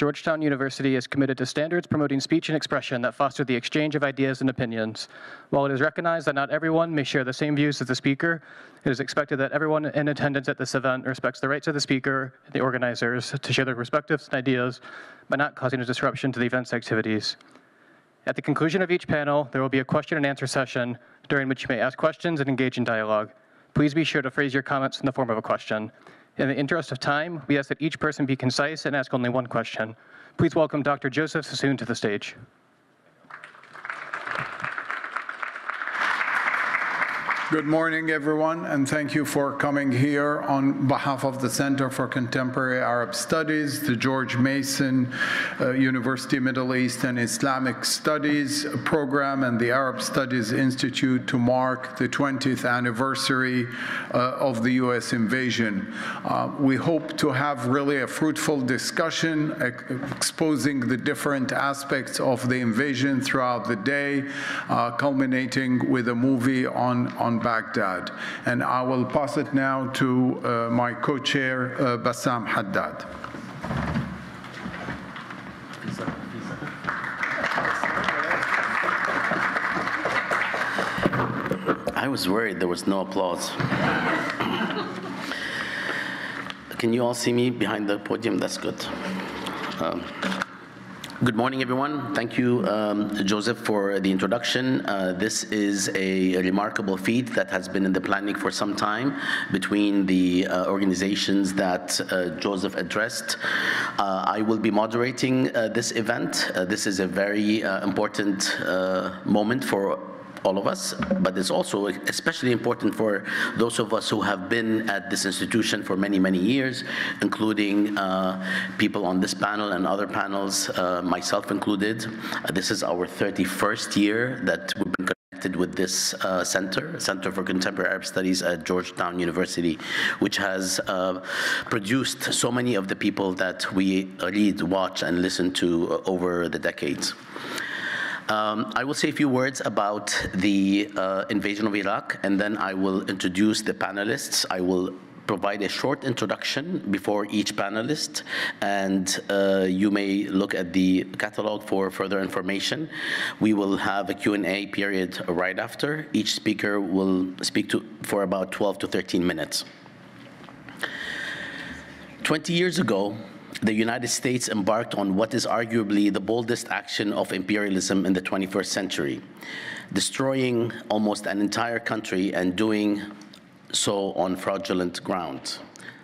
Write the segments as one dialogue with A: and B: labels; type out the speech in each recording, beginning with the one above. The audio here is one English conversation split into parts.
A: Georgetown University is committed to standards promoting speech and expression that foster the exchange of ideas and opinions. While it is recognized that not everyone may share the same views as the speaker, it is expected that everyone in attendance at this event respects the rights of the speaker and the organizers to share their perspectives and ideas by not causing a disruption to the event's activities. At the conclusion of each panel, there will be a question and answer session during which you may ask questions and engage in dialogue. Please be sure to phrase your comments in the form of a question. In the interest of time, we ask that each person be concise and ask only one question. Please welcome Dr. Joseph Sassoon to the stage.
B: Good morning, everyone, and thank you for coming here on behalf of the Center for Contemporary Arab Studies, the George Mason uh, University Middle East and Islamic Studies program, and the Arab Studies Institute to mark the 20th anniversary uh, of the U.S. invasion. Uh, we hope to have really a fruitful discussion ex exposing the different aspects of the invasion throughout the day, uh, culminating with a movie on, on Baghdad. And I will pass it now to uh, my co-chair, uh, Bassam Haddad.
C: I was worried there was no applause. Can you all see me behind the podium? That's good. Um, Good morning, everyone. Thank you, um, Joseph, for the introduction. Uh, this is a, remarkable feat that has been in the planning for some time between the uh, organizations that uh, Joseph addressed. Uh, I will be moderating uh, this event. Uh, this is a very important moment for all of us, but it's also especially important for those of us who have been at this institution for many, many years, including uh, people on this panel and other panels, uh, myself included. Uh, this is our 31st year that we've been connected with this uh, center, Center for Contemporary Arab Studies at Georgetown University, which has uh, produced so many of the people that we read, watch, and listen to over the decades. Um, I will say a few words about the uh, invasion of Iraq, and then I will introduce the panelists. I will provide a short introduction before each panelist, and uh, you may look at the catalog for further information. We will have a Q&A period right after. Each speaker will speak to, for about 12 to 13 minutes. 20 years ago, the United States embarked on what is arguably the boldest action of imperialism in the 21st century, destroying almost an entire country and doing so on fraudulent ground,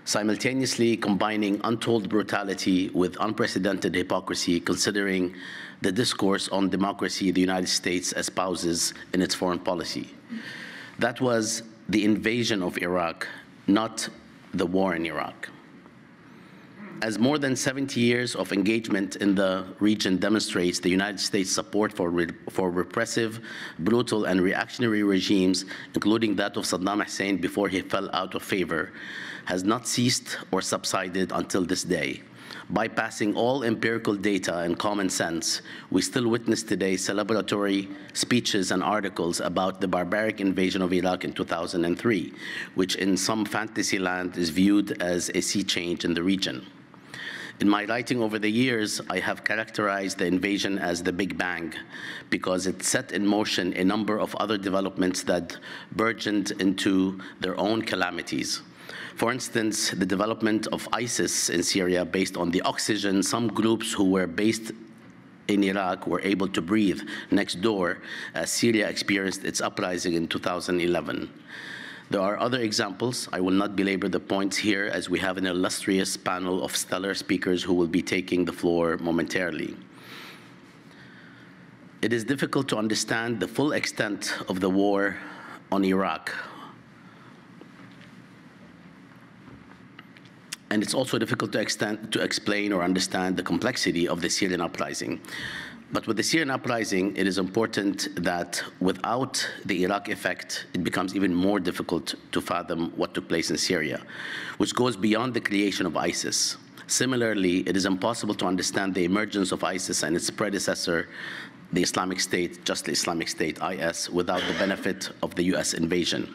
C: simultaneously combining untold brutality with unprecedented hypocrisy, considering the discourse on democracy the United States espouses in its foreign policy. That was the invasion of Iraq, not the war in Iraq as more than 70 years of engagement in the region demonstrates the United States support for, re for repressive, brutal, and reactionary regimes, including that of Saddam Hussein before he fell out of favor, has not ceased or subsided until this day. Bypassing all empirical data and common sense, we still witness today celebratory speeches and articles about the barbaric invasion of Iraq in 2003, which in some fantasy land is viewed as a sea change in the region. In my writing over the years, I have characterized the invasion as the Big Bang because it set in motion a number of other developments that burgeoned into their own calamities. For instance, the development of ISIS in Syria based on the oxygen some groups who were based in Iraq were able to breathe next door as Syria experienced its uprising in 2011. There are other examples. I will not belabor the points here as we have an illustrious panel of stellar speakers who will be taking the floor momentarily. It is difficult to understand the full extent of the war on Iraq. And it's also difficult to, extend, to explain or understand the complexity of the Syrian uprising. But with the Syrian uprising, it is important that without the Iraq effect, it becomes even more difficult to fathom what took place in Syria, which goes beyond the creation of ISIS. Similarly, it is impossible to understand the emergence of ISIS and its predecessor, the Islamic State, just the Islamic State, IS, without the benefit of the US invasion.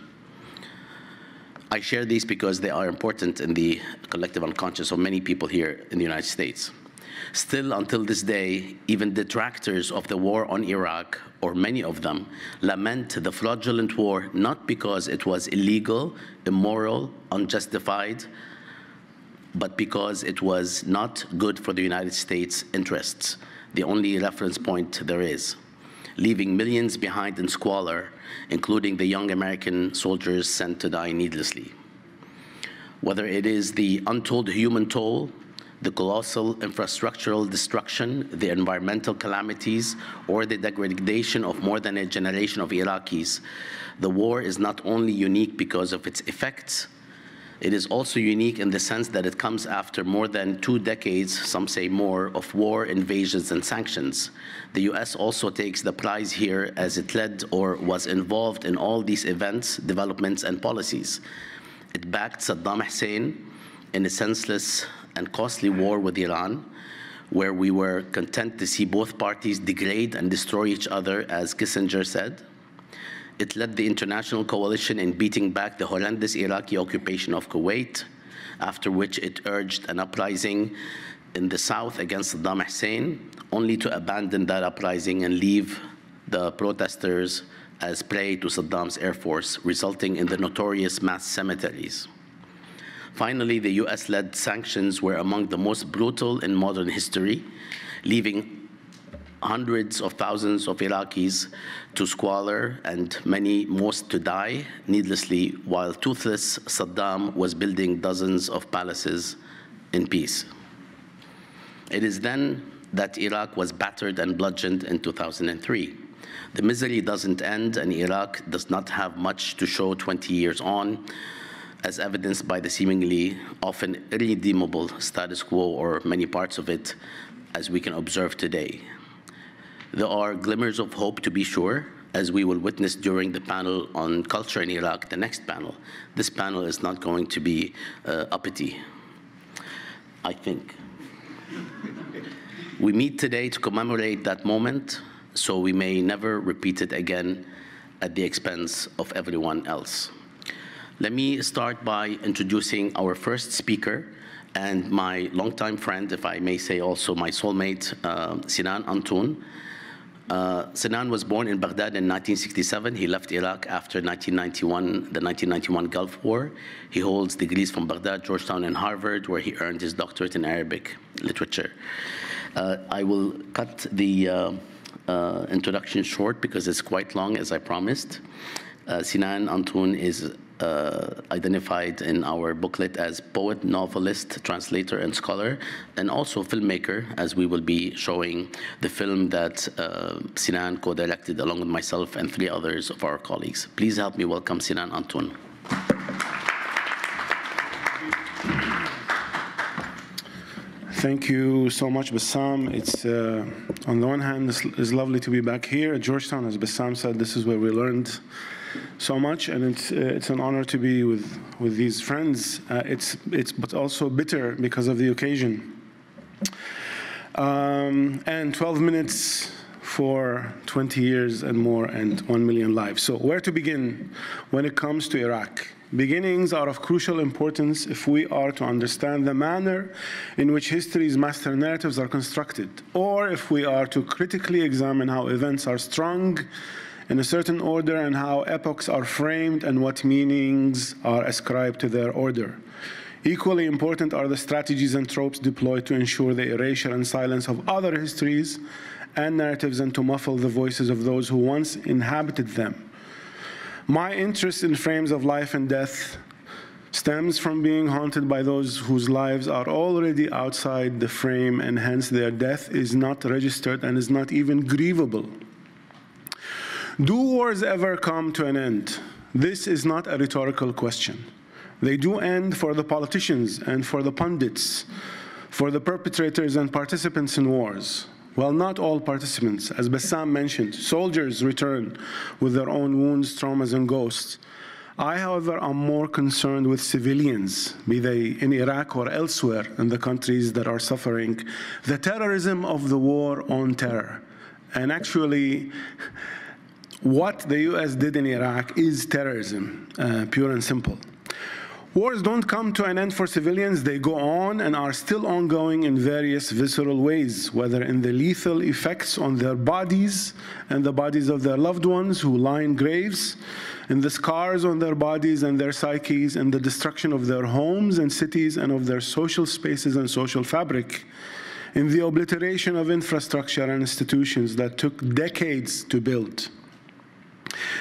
C: I share these because they are important in the collective unconscious of many people here in the United States. Still, until this day, even detractors of the war on Iraq, or many of them, lament the fraudulent war not because it was illegal, immoral, unjustified, but because it was not good for the United States' interests, the only reference point there is, leaving millions behind in squalor, including the young American soldiers sent to die needlessly. Whether it is the untold human toll, the colossal infrastructural destruction, the environmental calamities, or the degradation of more than a generation of Iraqis, the war is not only unique because of its effects, it is also unique in the sense that it comes after more than two decades, some say more, of war, invasions, and sanctions. The US also takes the prize here as it led or was involved in all these events, developments, and policies. It backed Saddam Hussein in a senseless and costly war with Iran, where we were content to see both parties degrade and destroy each other, as Kissinger said. It led the international coalition in beating back the horrendous Iraqi occupation of Kuwait, after which it urged an uprising in the south against Saddam Hussein, only to abandon that uprising and leave the protesters as prey to Saddam's air force, resulting in the notorious mass cemeteries. Finally, the US-led sanctions were among the most brutal in modern history, leaving hundreds of thousands of Iraqis to squalor and many, most to die needlessly, while toothless Saddam was building dozens of palaces in peace. It is then that Iraq was battered and bludgeoned in 2003. The misery doesn't end, and Iraq does not have much to show 20 years on, as evidenced by the seemingly often irredeemable status quo or many parts of it, as we can observe today. There are glimmers of hope, to be sure, as we will witness during the panel on culture in Iraq, the next panel. This panel is not going to be uh, uppity, I think. we meet today to commemorate that moment so we may never repeat it again at the expense of everyone else. Let me start by introducing our first speaker and my longtime friend, if I may say also my soulmate, uh, Sinan Antoun. Uh, Sinan was born in Baghdad in 1967. He left Iraq after 1991, the 1991 Gulf War. He holds degrees from Baghdad, Georgetown, and Harvard, where he earned his doctorate in Arabic literature. Uh, I will cut the uh, uh introduction short because it's quite long, as I promised. Uh, Sinan Antoun is identified in our booklet as poet, novelist, translator, and scholar, and also filmmaker, as we will be showing the film that uh, Sinan co-directed along with myself and three others of our colleagues. Please help me welcome Sinan Antoun.
D: Thank you so much, Bassam. It's, uh, on the one hand, it's, it's, lovely to be back here at Georgetown. As Bassam said, this is where we learned so much, and it's uh, it's an honor to be with with these friends. Uh, it's it's but also bitter because of the occasion. Um, and 12 minutes for 20 years and more and 1 million lives. So where to begin when it comes to Iraq? Beginnings are of crucial importance if we are to understand the manner in which history's master narratives are constructed, or if we are to critically examine how events are strung in a certain order and how epochs are framed and what meanings are ascribed to their order. Equally important are the strategies and tropes deployed to ensure the erasure and silence of other histories and narratives and to muffle the voices of those who once inhabited them. My interest in frames of life and death stems from being haunted by those whose lives are already outside the frame and hence their death is not registered and is not even grievable. Do wars ever come to an end? This is not a rhetorical question. They do end for the politicians and for the pundits, for the perpetrators and participants in wars. Well, not all participants. As Bassam mentioned, soldiers return with their own wounds, traumas, and ghosts. I, however, am more concerned with civilians, be they in Iraq or elsewhere in the countries that are suffering the terrorism of the war on terror. And actually, what the US did in Iraq is terrorism, uh, pure and simple. Wars don't come to an end for civilians, they go on and are still ongoing in various visceral ways, whether in the lethal effects on their bodies and the bodies of their loved ones who lie in graves, in the scars on their bodies and their psyches, in the destruction of their homes and cities and of their social spaces and social fabric, in the obliteration of infrastructure and institutions that took decades to build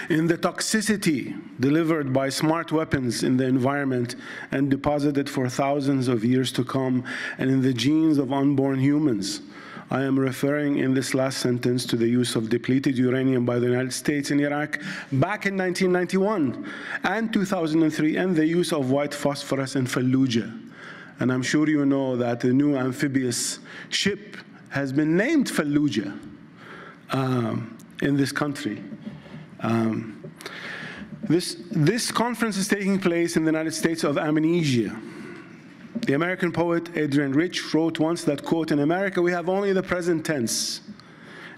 D: in the toxicity delivered by smart weapons in the environment and deposited for thousands of years to come, and in the genes of unborn humans. I am referring in this last sentence to the use of depleted uranium by the United States in Iraq back in 1991 and 2003, and the use of white phosphorus in Fallujah. And I'm sure you know that the new amphibious ship has been named Fallujah um, in this country. Um, this, this conference is taking place in the United States of amnesia. The American poet Adrienne Rich wrote once that, quote, in America we have only the present tense.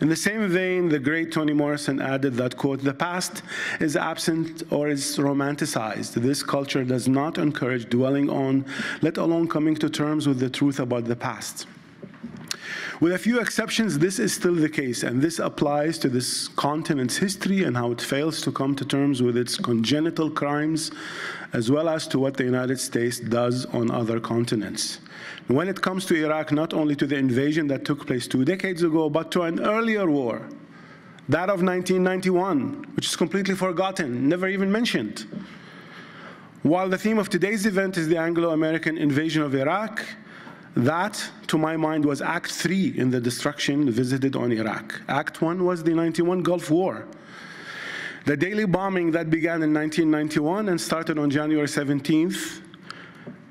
D: In the same vein, the great Toni Morrison added that, quote, the past is absent or is romanticized. This culture does not encourage dwelling on, let alone coming to terms with the truth about the past. With a few exceptions, this is still the case, and this applies to this continent's history and how it fails to come to terms with its congenital crimes, as well as to what the United States does on other continents. When it comes to Iraq, not only to the invasion that took place two decades ago, but to an earlier war, that of 1991, which is completely forgotten, never even mentioned. While the theme of today's event is the Anglo-American invasion of Iraq, that, to my mind, was Act 3 in the destruction visited on Iraq. Act 1 was the 91 Gulf War. The daily bombing that began in 1991 and started on January 17th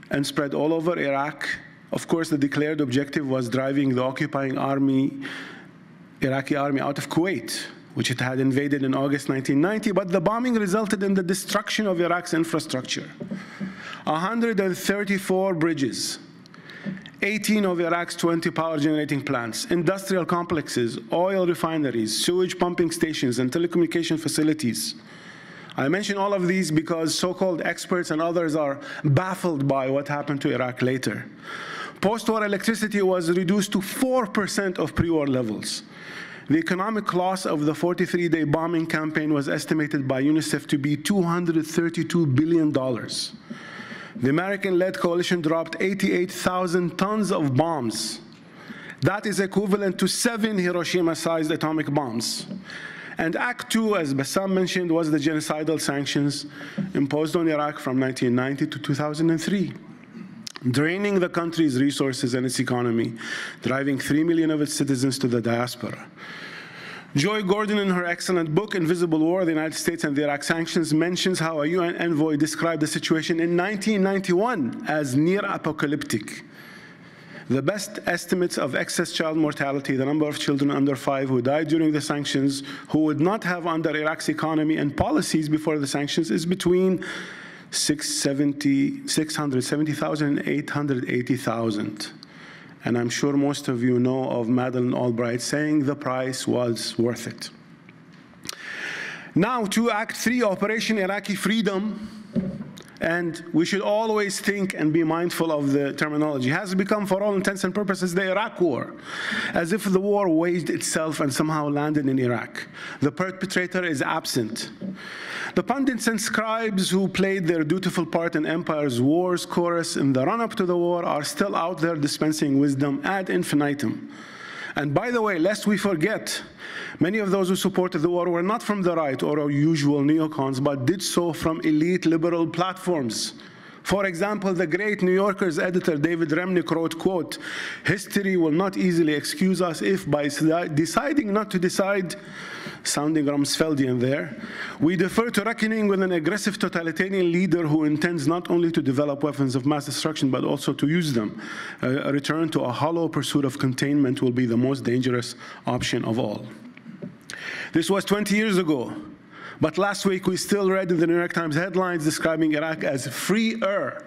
D: and spread all over Iraq. Of course, the declared objective was driving the occupying army, Iraqi army out of Kuwait, which it had invaded in August 1990, but the bombing resulted in the destruction of Iraq's infrastructure. 134 bridges, 18 of Iraq's 20 power generating plants, industrial complexes, oil refineries, sewage pumping stations, and telecommunication facilities. I mention all of these because so-called experts and others are baffled by what happened to Iraq later. Post-war electricity was reduced to 4% of pre-war levels. The economic loss of the 43-day bombing campaign was estimated by UNICEF to be $232 billion. The American-led coalition dropped 88,000 tons of bombs. That is equivalent to seven Hiroshima-sized atomic bombs. And Act 2, as Bassam mentioned, was the genocidal sanctions imposed on Iraq from 1990 to 2003 draining the country's resources and its economy, driving 3 million of its citizens to the diaspora. Joy Gordon, in her excellent book, Invisible War, the United States and the Iraq Sanctions, mentions how a UN envoy described the situation in 1991 as near apocalyptic. The best estimates of excess child mortality, the number of children under five who died during the sanctions, who would not have under Iraq's economy and policies before the sanctions, is between 670,000 and 880,000. And I'm sure most of you know of Madeleine Albright saying the price was worth it. Now to Act 3, Operation Iraqi Freedom. And we should always think and be mindful of the terminology. It has become, for all intents and purposes, the Iraq War, as if the war waged itself and somehow landed in Iraq. The perpetrator is absent. The pundits and scribes who played their dutiful part in empire's wars chorus in the run-up to the war are still out there dispensing wisdom ad infinitum. And by the way, lest we forget, many of those who supported the war were not from the right or our usual neocons, but did so from elite liberal platforms. For example, the great New Yorker's editor David Remnick wrote, quote, history will not easily excuse us if by deciding not to decide, sounding Rumsfeldian there, we defer to reckoning with an aggressive totalitarian leader who intends not only to develop weapons of mass destruction, but also to use them. a return to a hollow pursuit of containment will be the most dangerous option of all. This was 20 years ago. But last week, we still read in the New York Times headlines describing Iraq as freer.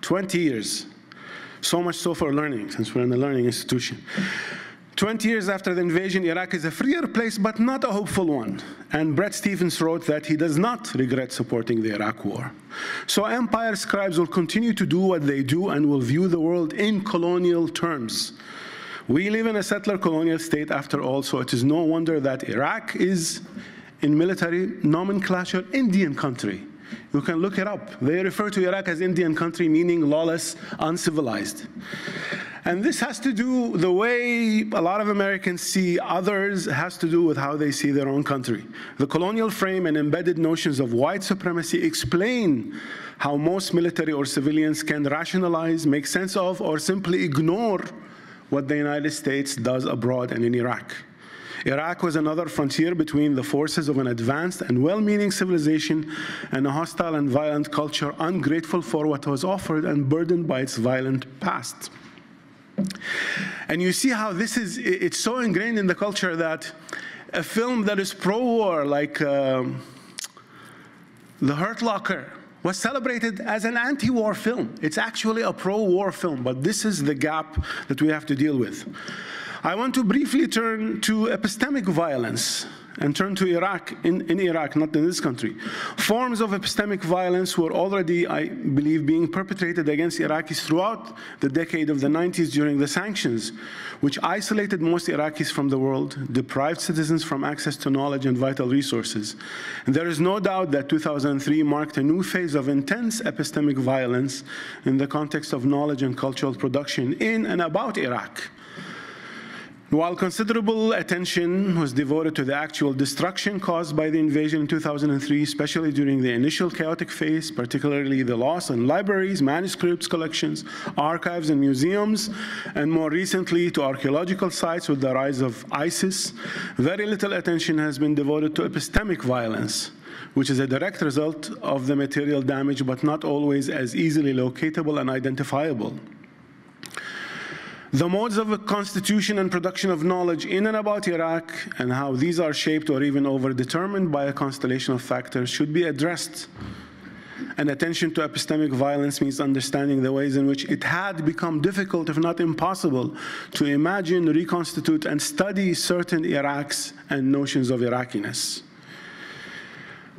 D: 20 years. So much so for learning, since we're in a learning institution. 20 years after the invasion, Iraq is a freer place, but not a hopeful one. And Bret Stephens wrote that he does not regret supporting the Iraq war. So empire scribes will continue to do what they do and will view the world in colonial terms. We live in a settler colonial state after all, so it is no wonder that Iraq is, in military nomenclature, Indian country. You can look it up. They refer to Iraq as Indian country, meaning lawless, uncivilized. And this has to do, the way a lot of Americans see others has to do with how they see their own country. The colonial frame and embedded notions of white supremacy explain how most military or civilians can rationalize, make sense of, or simply ignore what the United States does abroad and in Iraq. Iraq was another frontier between the forces of an advanced and well-meaning civilization and a hostile and violent culture ungrateful for what was offered and burdened by its violent past. And you see how this is, it's so ingrained in the culture that a film that is pro-war, like um, The Hurt Locker, was celebrated as an anti-war film. It's actually a pro-war film, but this is the gap that we have to deal with. I want to briefly turn to epistemic violence and turn to Iraq, in, in Iraq, not in this country. Forms of epistemic violence were already, I believe, being perpetrated against Iraqis throughout the decade of the 90s during the sanctions, which isolated most Iraqis from the world, deprived citizens from access to knowledge and vital resources. And there is no doubt that 2003 marked a new phase of intense epistemic violence in the context of knowledge and cultural production in and about Iraq. While considerable attention was devoted to the actual destruction caused by the invasion in 2003, especially during the initial chaotic phase, particularly the loss in libraries, manuscripts, collections, archives, and museums, and more recently to archaeological sites with the rise of ISIS, very little attention has been devoted to epistemic violence which is a direct result of the material damage, but not always as easily locatable and identifiable. The modes of constitution and production of knowledge in and about Iraq and how these are shaped or even overdetermined by a constellation of factors should be addressed. And attention to epistemic violence means understanding the ways in which it had become difficult, if not impossible, to imagine, reconstitute, and study certain Iraqs and notions of Iraqiness.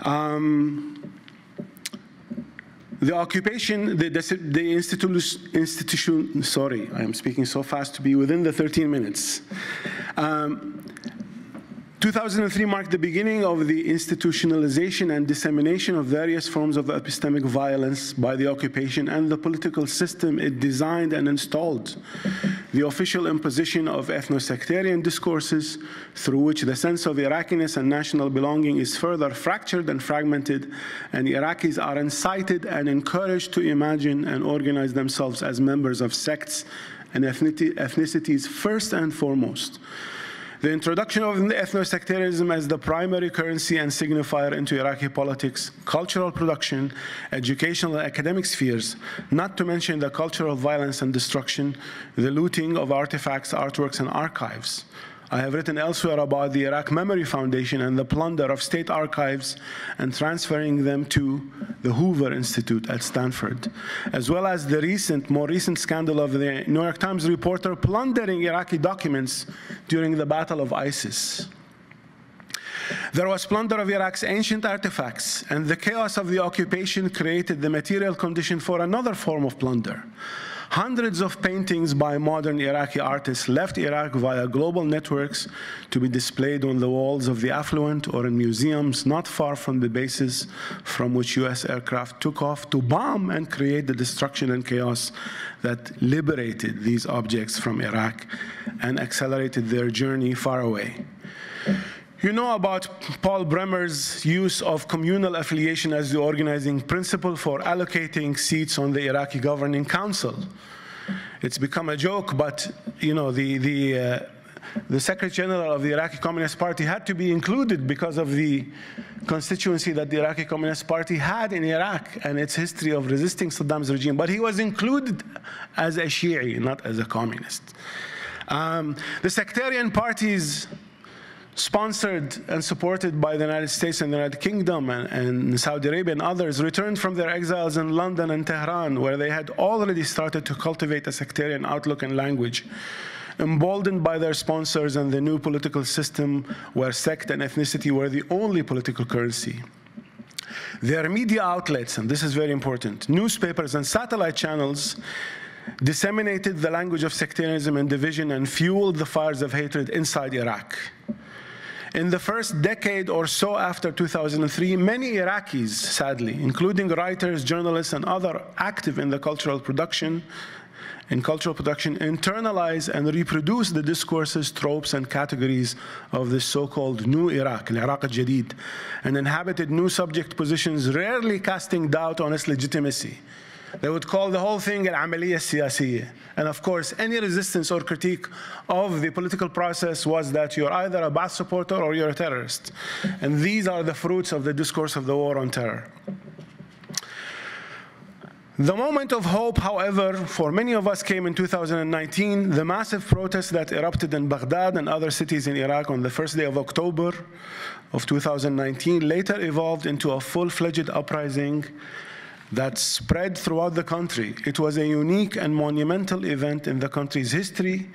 D: Um, the occupation, the, the, institution, sorry, I am speaking so fast to be within the 13 minutes. Um, 2003 marked the beginning of the institutionalization and dissemination of various forms of epistemic violence by the occupation and the political system it designed and installed. The official imposition of ethno-sectarian discourses through which the sense of Iraqiness and national belonging is further fractured and fragmented, and Iraqis are incited and encouraged to imagine and organize themselves as members of sects and ethnicities first and foremost. The introduction of ethno-sectarianism as the primary currency and signifier into Iraqi politics, cultural production, educational and academic spheres, not to mention the cultural violence and destruction, the looting of artifacts, artworks, and archives. I have written elsewhere about the Iraq Memory Foundation and the plunder of state archives and transferring them to the Hoover Institute at Stanford, as well as the recent, more recent scandal of the New York Times reporter plundering Iraqi documents during the battle of ISIS. There was plunder of Iraq's ancient artifacts, and the chaos of the occupation created the material condition for another form of plunder. Hundreds of paintings by modern Iraqi artists left Iraq via global networks to be displayed on the walls of the affluent or in museums not far from the bases from which US aircraft took off to bomb and create the destruction and chaos that liberated these objects from Iraq and accelerated their journey far away. You know about Paul Bremer's use of communal affiliation as the organizing principle for allocating seats on the Iraqi governing council. It's become a joke, but you know the the uh, the Secretary General of the Iraqi Communist Party had to be included because of the constituency that the Iraqi Communist Party had in Iraq and its history of resisting Saddam's regime. But he was included as a Shi'i, not as a communist. Um, the sectarian parties sponsored and supported by the United States and the United Kingdom and, and, Saudi Arabia and others, returned from their exiles in London and Tehran, where they had already started to cultivate a sectarian outlook and language. Emboldened by their sponsors and the new political system where sect and ethnicity were the only political currency. Their media outlets, and this is very important, newspapers and satellite channels disseminated the language of sectarianism and division and fueled the fires of hatred inside Iraq. In the first decade or so after 2003, many Iraqis, sadly, including writers, journalists, and other active in the cultural production, in cultural production, internalize and reproduce the discourses, tropes, and categories of this so-called new Iraq, Iraq al-Jadid, and inhabited new subject positions, rarely casting doubt on its legitimacy. They would call the whole thing an amaliyah siyasiyya. And of course, any resistance or critique of the political process was that you're either a Ba'ath supporter or you're a terrorist. And these are the fruits of the discourse of the war on terror. The moment of hope, however, for many of us came in 2019. The massive protests that erupted in Baghdad and other cities in Iraq on the first day of October of 2019 later evolved into a full-fledged uprising that spread throughout the country. It was a unique and monumental event in the country's history.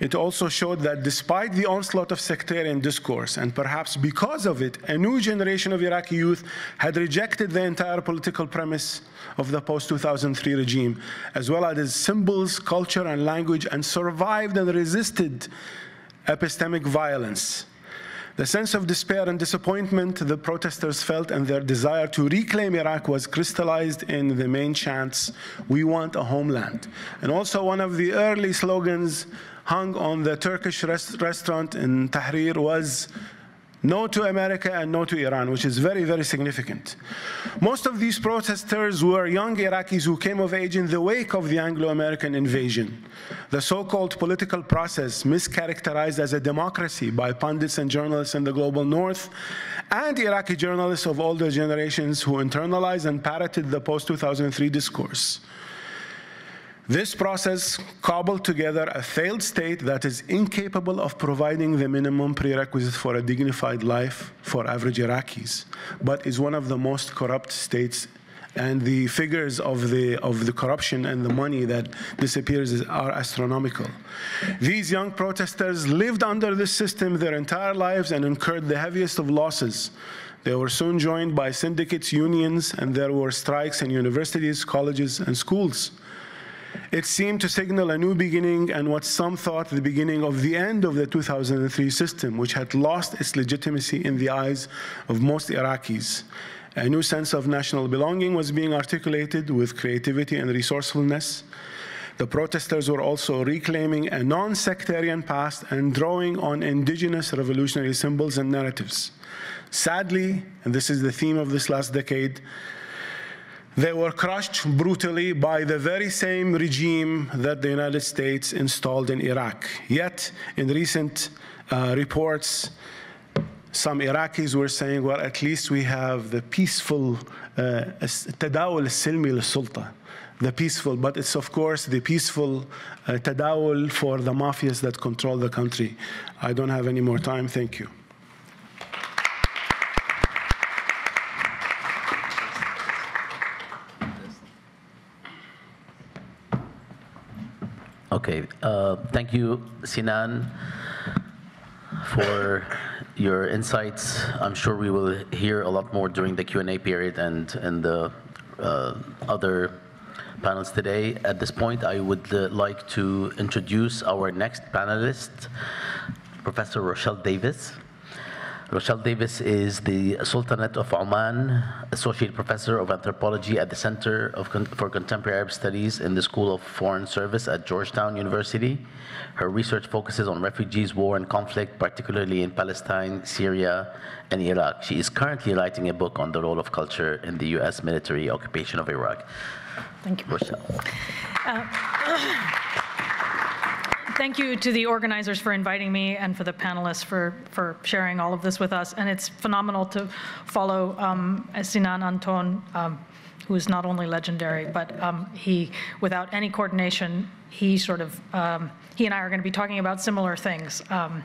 D: It also showed that despite the onslaught of sectarian discourse, and perhaps because of it, a new generation of Iraqi youth had rejected the entire political premise of the post-2003 regime, as well as its symbols, culture, and language, and survived and resisted epistemic violence. The sense of despair and disappointment the protesters felt and their desire to reclaim Iraq was crystallized in the main chants, we want a homeland. And also one of the early slogans hung on the Turkish rest restaurant in Tahrir was no to America and no to Iran, which is very, very significant. Most of these protesters were young Iraqis who came of age in the wake of the Anglo-American invasion. The so-called political process, mischaracterized as a democracy by pundits and journalists in the global north, and Iraqi journalists of older generations who internalized and parroted the post-2003 discourse. This process cobbled together a failed state that is incapable of providing the minimum prerequisites for a dignified life for average Iraqis, but is one of the most corrupt states and the figures of the, of the corruption and the money that disappears are astronomical. These young protesters lived under this system their entire lives and incurred the heaviest of losses. They were soon joined by syndicates, unions, and there were strikes in universities, colleges, and schools. It seemed to signal a new beginning and what some thought the beginning of the end of the 2003 system, which had lost its legitimacy in the eyes of most Iraqis. A new sense of national belonging was being articulated with creativity and resourcefulness. The protesters were also reclaiming a non-sectarian past and drawing on indigenous revolutionary symbols and narratives. Sadly, and this is the theme of this last decade, they were crushed brutally by the very same regime that the United States installed in Iraq. Yet, in recent uh, reports, some Iraqis were saying, well, at least we have the peaceful تداول السلمي للسلطة the peaceful, but it's of course the peaceful uh, tadawul for the mafias that control the country. I don't have any more time. Thank you.
C: Okay, uh, thank you, Sinan, for your insights. I'm sure we will hear a lot more during the Q&A period and, and the uh, other panels today. At this point, I would uh, like to introduce our next panelist, Professor Rochelle Davis. Rochelle Davis is the Sultanate of Oman Associate Professor of Anthropology at the Center of Con for Contemporary Arab Studies in the School of Foreign Service at Georgetown University. Her research focuses on refugees, war, and conflict, particularly in Palestine, Syria, and Iraq. She is currently writing a book on the role of culture in the U.S. military occupation of Iraq.
E: Thank you.
C: Rochelle.
E: Uh, Thank you to the organizers for inviting me and for the panelists for, for sharing all of this with us. And it's phenomenal to follow um, Sinan Antoun, um, who is not only legendary, but um, he, without any coordination, he sort of, um, he and I are going to be talking about similar things. Um,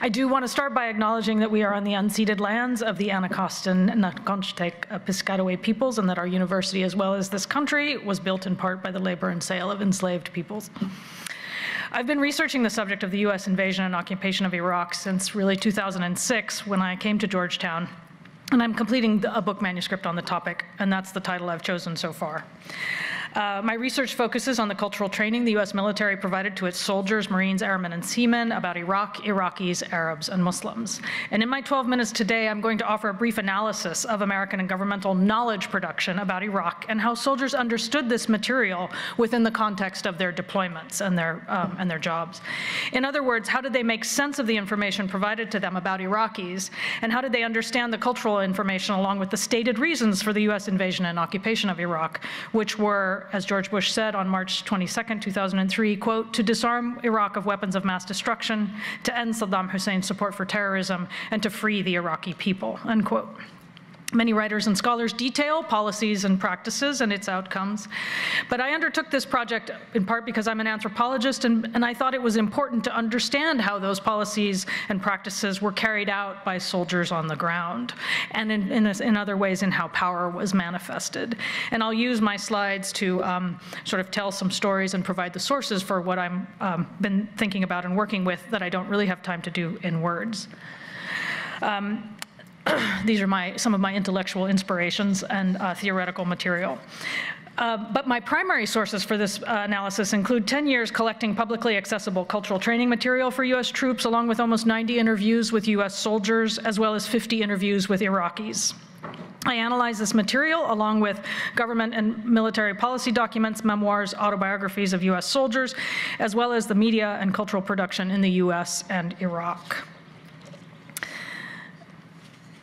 E: I do want to start by acknowledging that we are on the unceded lands of the Anacostan Nacotchtank uh, Piscataway peoples and that our university, as well as this country, was built in part by the labor and sale of enslaved peoples. I've been researching the subject of the US invasion and occupation of Iraq since really 2006 when I came to Georgetown. And I'm completing a book manuscript on the topic, and that's the title I've chosen so far. Uh, my research focuses on the cultural training the U.S. military provided to its soldiers, Marines, airmen, and seamen about Iraq, Iraqis, Arabs, and Muslims. And in my 12 minutes today, I'm going to offer a brief analysis of American and governmental knowledge production about Iraq and how soldiers understood this material within the context of their deployments and their, um, and their jobs. In other words, how did they make sense of the information provided to them about Iraqis, and how did they understand the cultural information along with the stated reasons for the U.S. invasion and occupation of Iraq, which were as George Bush said on March 22, 2003, quote, to disarm Iraq of weapons of mass destruction, to end Saddam Hussein's support for terrorism, and to free the Iraqi people, unquote. Many writers and scholars detail policies and practices and its outcomes. But I undertook this project in part because I'm an anthropologist and, and, I thought it was important to understand how those policies and practices were carried out by soldiers on the ground and in, in, in other ways in how power was manifested. And I'll use my slides to um, sort of tell some stories and provide the sources for what I've um, been thinking about and working with that I don't really have time to do in words. Um, these are my, some of my intellectual inspirations and uh, theoretical material. Uh, but my primary sources for this uh, analysis include 10 years collecting publicly accessible cultural training material for U.S. troops, along with almost 90 interviews with U.S. soldiers, as well as 50 interviews with Iraqis. I analyze this material along with government and military policy documents, memoirs, autobiographies of U.S. soldiers, as well as the media and cultural production in the U.S. and Iraq.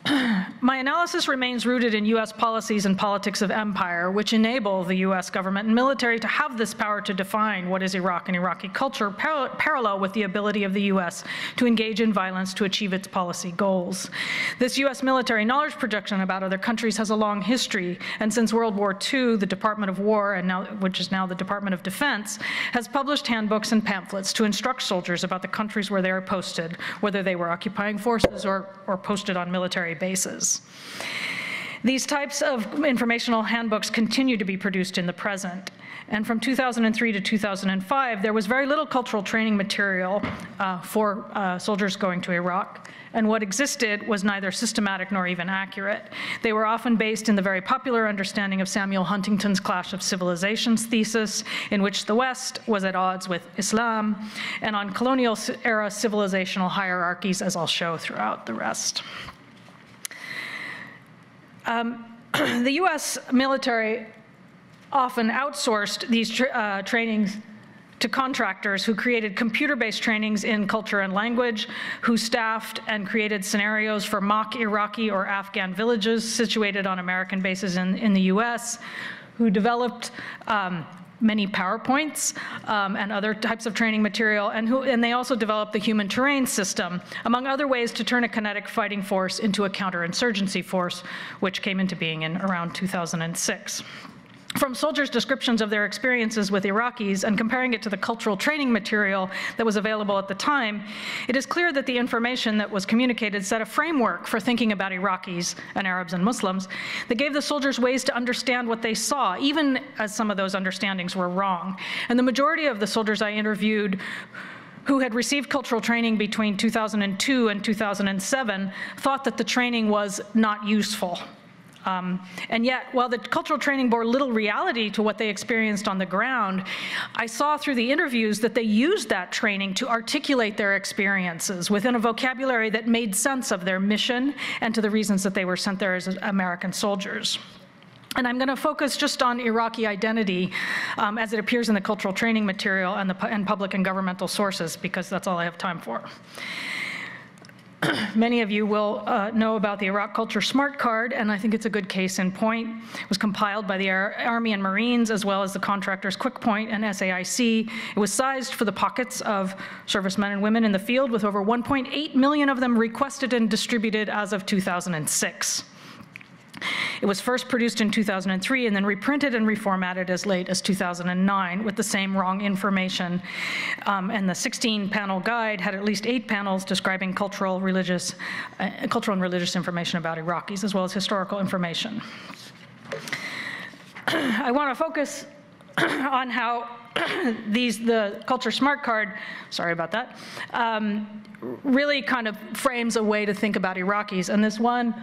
E: My analysis remains rooted in U.S. policies and politics of empire, which enable the U.S. government and military to have this power to define what is Iraq and Iraqi culture, par parallel with the ability of the U.S. to engage in violence to achieve its policy goals. This U.S. military knowledge projection about other countries has a long history, and since World War II, the Department of War, and now, which is now the Department of Defense, has published handbooks and pamphlets to instruct soldiers about the countries where they are posted, whether they were occupying forces or, or posted on military military bases. These types of informational handbooks continue to be produced in the present. And from 2003 to 2005, there was very little cultural training material uh, for uh, soldiers going to Iraq. And what existed was neither systematic nor even accurate. They were often based in the very popular understanding of Samuel Huntington's Clash of Civilizations thesis, in which the West was at odds with Islam, and on colonial era civilizational hierarchies, as I'll show throughout the rest. Um, the US military often outsourced these tra uh, trainings to contractors who created computer-based trainings in culture and language, who staffed and created scenarios for mock Iraqi or Afghan villages situated on American bases in, in the US, who developed um, many PowerPoints um, and other types of training material, and, who, and they also developed the human terrain system, among other ways to turn a kinetic fighting force into a counterinsurgency force, which came into being in around 2006 from soldiers' descriptions of their experiences with Iraqis and comparing it to the cultural training material that was available at the time, it is clear that the information that was communicated set a framework for thinking about Iraqis and Arabs and Muslims that gave the soldiers ways to understand what they saw, even as some of those understandings were wrong. And the majority of the soldiers I interviewed who had received cultural training between 2002 and 2007 thought that the training was not useful um, and yet, while the cultural training bore little reality to what they experienced on the ground, I saw through the interviews that they used that training to articulate their experiences within a vocabulary that made sense of their mission and to the reasons that they were sent there as American soldiers. And I'm going to focus just on Iraqi identity um, as it appears in the cultural training material and, the, and public and governmental sources because that's all I have time for. Many of you will uh, know about the Iraq Culture Smart Card, and I think it's a good case in point. It was compiled by the Ar- Army and Marines, as well as the contractors QuickPoint and SAIC. It was sized for the pockets of servicemen and women in the field, with over 1.8 million of them requested and distributed as of 2006. It was first produced in 2003 and then reprinted and reformatted as late as 2009 with the same wrong information. Um, and the 16-panel guide had at least eight panels describing cultural, religious, uh, cultural and religious information about Iraqis, as well as historical information. I want to focus on how these the culture smart card sorry about that um, really kind of frames a way to think about iraqis and this one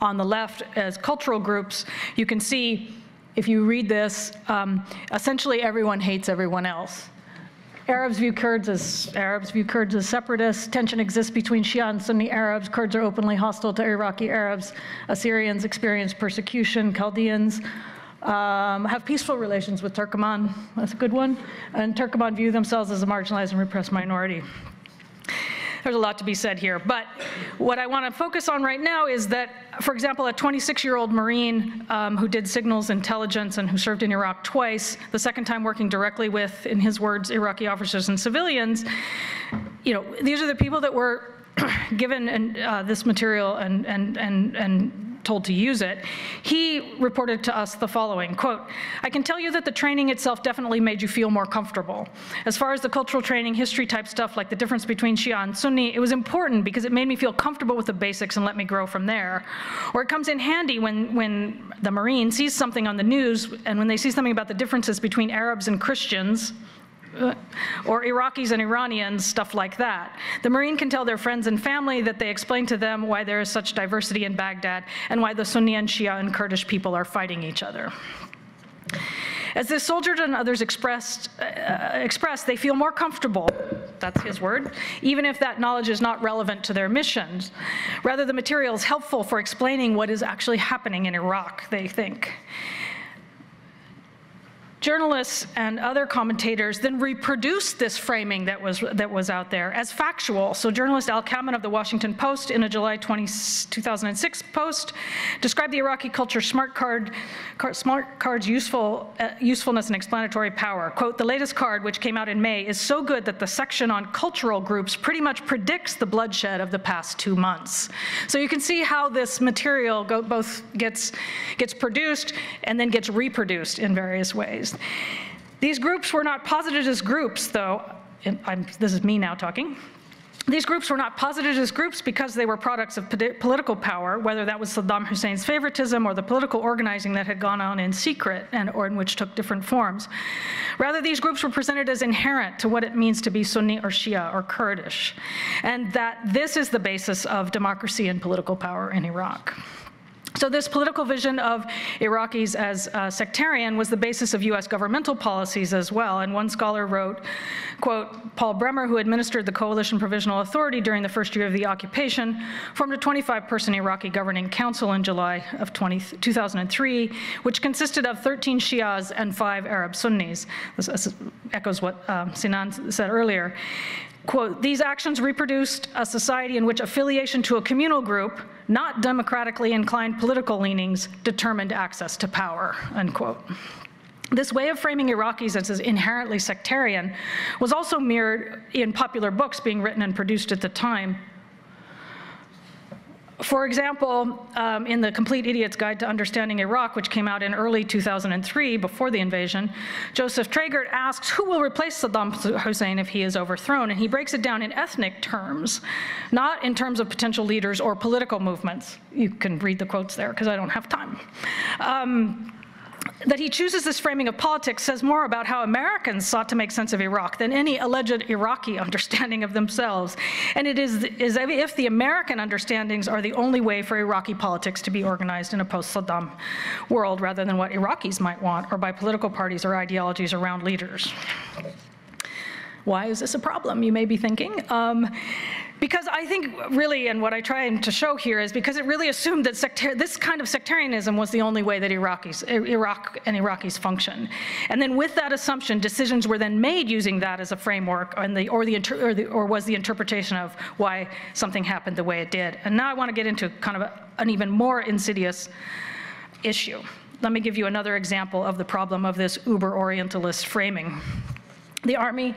E: on the left as cultural groups, you can see, if you read this, um, essentially everyone hates everyone else. Arabs view Kurds as Arabs view Kurds as separatists. Tension exists between Shia and Sunni Arabs. Kurds are openly hostile to Iraqi Arabs. Assyrians experience persecution. Chaldeans um, have peaceful relations with Turkoman. That's a good one. And Turkoman view themselves as a marginalized and repressed minority there's a lot to be said here. But what I want to focus on right now is that, for example, a 26-year-old Marine um, who did signals intelligence and who served in Iraq twice, the second time working directly with, in his words, Iraqi officers and civilians, you know, these are the people that were given uh, this material and, and, and, and told to use it, he reported to us the following, quote, I can tell you that the training itself definitely made you feel more comfortable. As far as the cultural training, history type stuff like the difference between Shia and Sunni, it was important because it made me feel comfortable with the basics and let me grow from there. Or it comes in handy when, when the Marine sees something on the news and when they see something about the differences between Arabs and Christians, or Iraqis and Iranians, stuff like that. The Marine can tell their friends and family that they explain to them why there is such diversity in Baghdad and why the Sunni and Shia and Kurdish people are fighting each other. As this soldier and others expressed, uh, expressed, they feel more comfortable, that's his word, even if that knowledge is not relevant to their missions. Rather, the material is helpful for explaining what is actually happening in Iraq, they think. Journalists and other commentators then reproduced this framing that was, that was out there as factual. So journalist Al Kamen of the Washington Post in a July 20, 2006 post described the Iraqi culture smart card, smart card's useful, uh, usefulness and explanatory power. Quote, the latest card, which came out in May, is so good that the section on cultural groups pretty much predicts the bloodshed of the past two months. So you can see how this material go, both gets, gets produced and then gets reproduced in various ways. These groups were not posited as groups, though. this is me now talking. These groups were not posited as groups because they were products of political power, whether that was Saddam Hussein's favoritism or the political organizing that had gone on in secret and or in which took different forms. Rather, these groups were presented as inherent to what it means to be Sunni or Shia or Kurdish, and that this is the basis of democracy and political power in Iraq. So this political vision of Iraqis as uh, sectarian was the basis of US governmental policies as well. And one scholar wrote, quote, Paul Bremer, who administered the Coalition Provisional Authority during the first year of the occupation, formed a 25-person Iraqi governing council in July of 20, 2003, which consisted of 13 Shias and five Arab Sunnis. This echoes what um, Sinan said earlier. Quote, these actions reproduced a society in which affiliation to a communal group, not democratically inclined political leanings, determined access to power, unquote. This way of framing Iraqis as inherently sectarian was also mirrored in popular books being written and produced at the time, for example, um, in the Complete Idiot's Guide to Understanding Iraq, which came out in early 2003, before the invasion, Joseph Tragert asks who will replace Saddam Hussein if he is overthrown, and he breaks it down in ethnic terms, not in terms of potential leaders or political movements. You can read the quotes there, because I don't have time. Um, that he chooses this framing of politics says more about how Americans sought to make sense of Iraq than any alleged Iraqi understanding of themselves. And it is as if the American understandings are the only way for Iraqi politics to be organized in a post-Saddam world rather than what Iraqis might want or by political parties or ideologies around leaders. Why is this a problem, you may be thinking? Um, because I think really, and what I try to show here is because it really assumed that this kind of sectarianism was the only way that Iraqis, Iraq and Iraqis function. And then with that assumption, decisions were then made using that as a framework and the, or, the, or, the, or was the interpretation of why something happened the way it did. And now I want to get into kind of a, an even more insidious issue. Let me give you another example of the problem of this uber Orientalist framing. The Army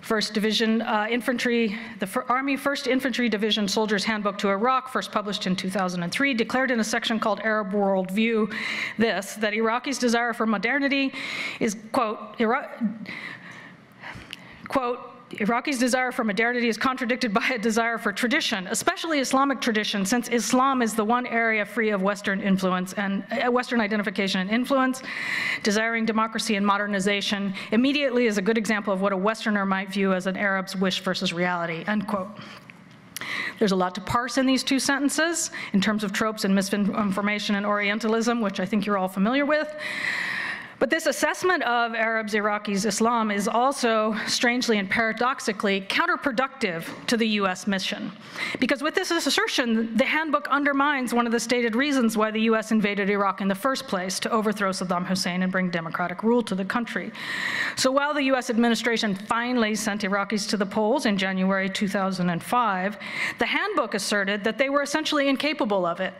E: First Division uh, Infantry, the F Army 1st Infantry Division Soldiers Handbook to Iraq, first published in 2003, declared in a section called Arab World View this, that Iraqis' desire for modernity is, quote, quote, Iraqis' desire for modernity is contradicted by a desire for tradition, especially Islamic tradition, since Islam is the one area free of Western influence and uh, Western identification and influence. Desiring democracy and modernization immediately is a good example of what a Westerner might view as an Arab's wish versus reality, end quote. There's a lot to parse in these two sentences in terms of tropes and misinformation and Orientalism, which I think you're all familiar with. But this assessment of Arabs, Iraqis, Islam is also strangely and paradoxically counterproductive to the US mission. Because with this assertion, the handbook undermines one of the stated reasons why the US invaded Iraq in the first place to overthrow Saddam Hussein and bring democratic rule to the country. So while the US administration finally sent Iraqis to the polls in January 2005, the handbook asserted that they were essentially incapable of it.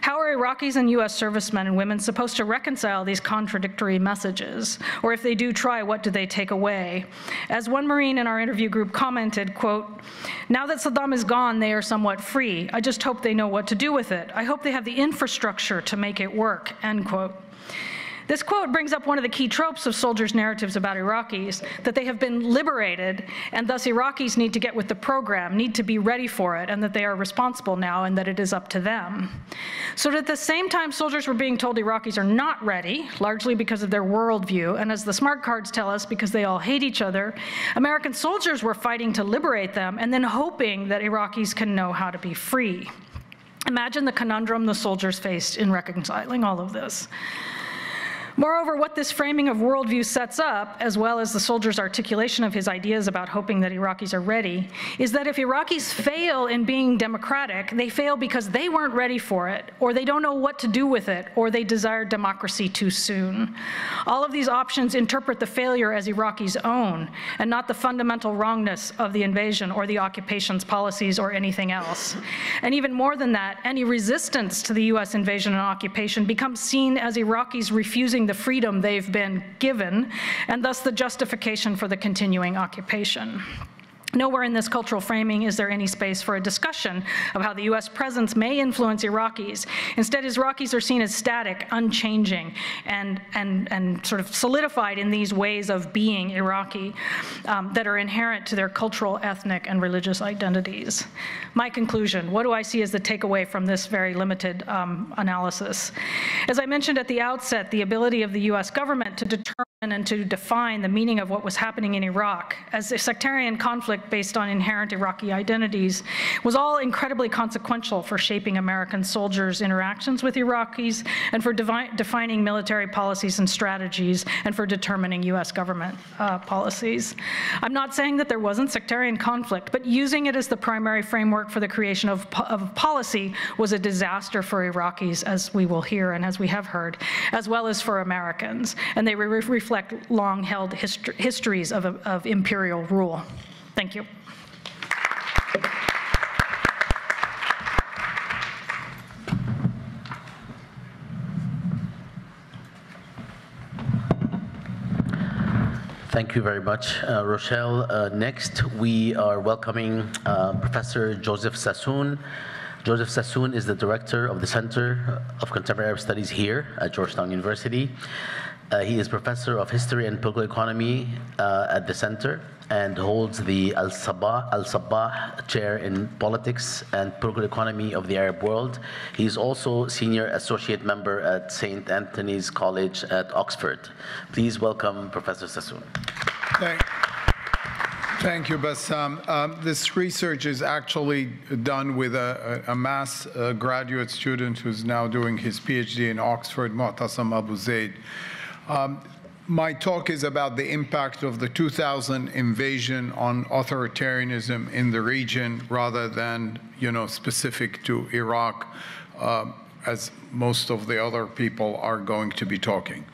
E: How are Iraqis and US servicemen and women supposed to reconcile these contradictory messages? Or if they do try, what do they take away? As one Marine in our interview group commented, quote, now that Saddam is gone, they are somewhat free. I just hope they know what to do with it. I hope they have the infrastructure to make it work, end quote. This quote brings up one of the key tropes of soldiers' narratives about Iraqis, that they have been liberated, and thus Iraqis need to get with the program, need to be ready for it, and that they are responsible now and that it is up to them. So at the same time, soldiers were being told Iraqis are not ready, largely because of their worldview, and as the smart cards tell us, because they all hate each other, American soldiers were fighting to liberate them and then hoping that Iraqis can know how to be free. Imagine the conundrum the soldiers faced in reconciling all of this. Moreover, what this framing of worldview sets up, as well as the soldier's articulation of his ideas about hoping that Iraqis are ready, is that if Iraqis fail in being democratic, they fail because they weren't ready for it, or they don't know what to do with it, or they desire democracy too soon. All of these options interpret the failure as Iraqis' own, and not the fundamental wrongness of the invasion or the occupation's policies or anything else. And even more than that, any resistance to the US invasion and occupation becomes seen as Iraqis refusing the freedom they've been given, and thus the justification for the continuing occupation. Nowhere in this cultural framing is there any space for a discussion of how the US presence may influence Iraqis. Instead, Iraqis are seen as static, unchanging, and, and, and sort of solidified in these ways of being Iraqi um, that are inherent to their cultural, ethnic, and religious identities. My conclusion what do I see as the takeaway from this very limited um, analysis? As I mentioned at the outset, the ability of the US government to determine and to define the meaning of what was happening in Iraq as a sectarian conflict based on inherent Iraqi identities was all incredibly consequential for shaping American soldiers' interactions with Iraqis and for defining military policies and strategies and for determining US government uh, policies. I'm not saying that there wasn't sectarian conflict, but using it as the primary framework for the creation of, of policy was a disaster for Iraqis, as we will hear and as we have heard, as well as for Americans. And they re reflect long-held histor histories of, of imperial rule. Thank you.
C: Thank you very much, uh, Rochelle. Uh, next, we are welcoming uh, Professor Joseph Sassoon. Joseph Sassoon is the director of the Center of Contemporary Arab Studies here at Georgetown University. Uh, he is professor of history and political economy uh, at the center and holds the Al Sabah Al Sabah Chair in Politics and Political Economy of the Arab World. He is also senior associate member at St. Antony's College at Oxford. Please welcome Professor Sassoon.
B: Thank, thank you, Bassam. Um, this research is actually done with a, a, mass uh, graduate student who's now doing his PhD in Oxford, Mu'tasam Abu Zaid. Um, my talk is about the impact of the 2000 invasion on authoritarianism in the region rather than, you know, specific to Iraq, uh, as most of the other people are going to be talking.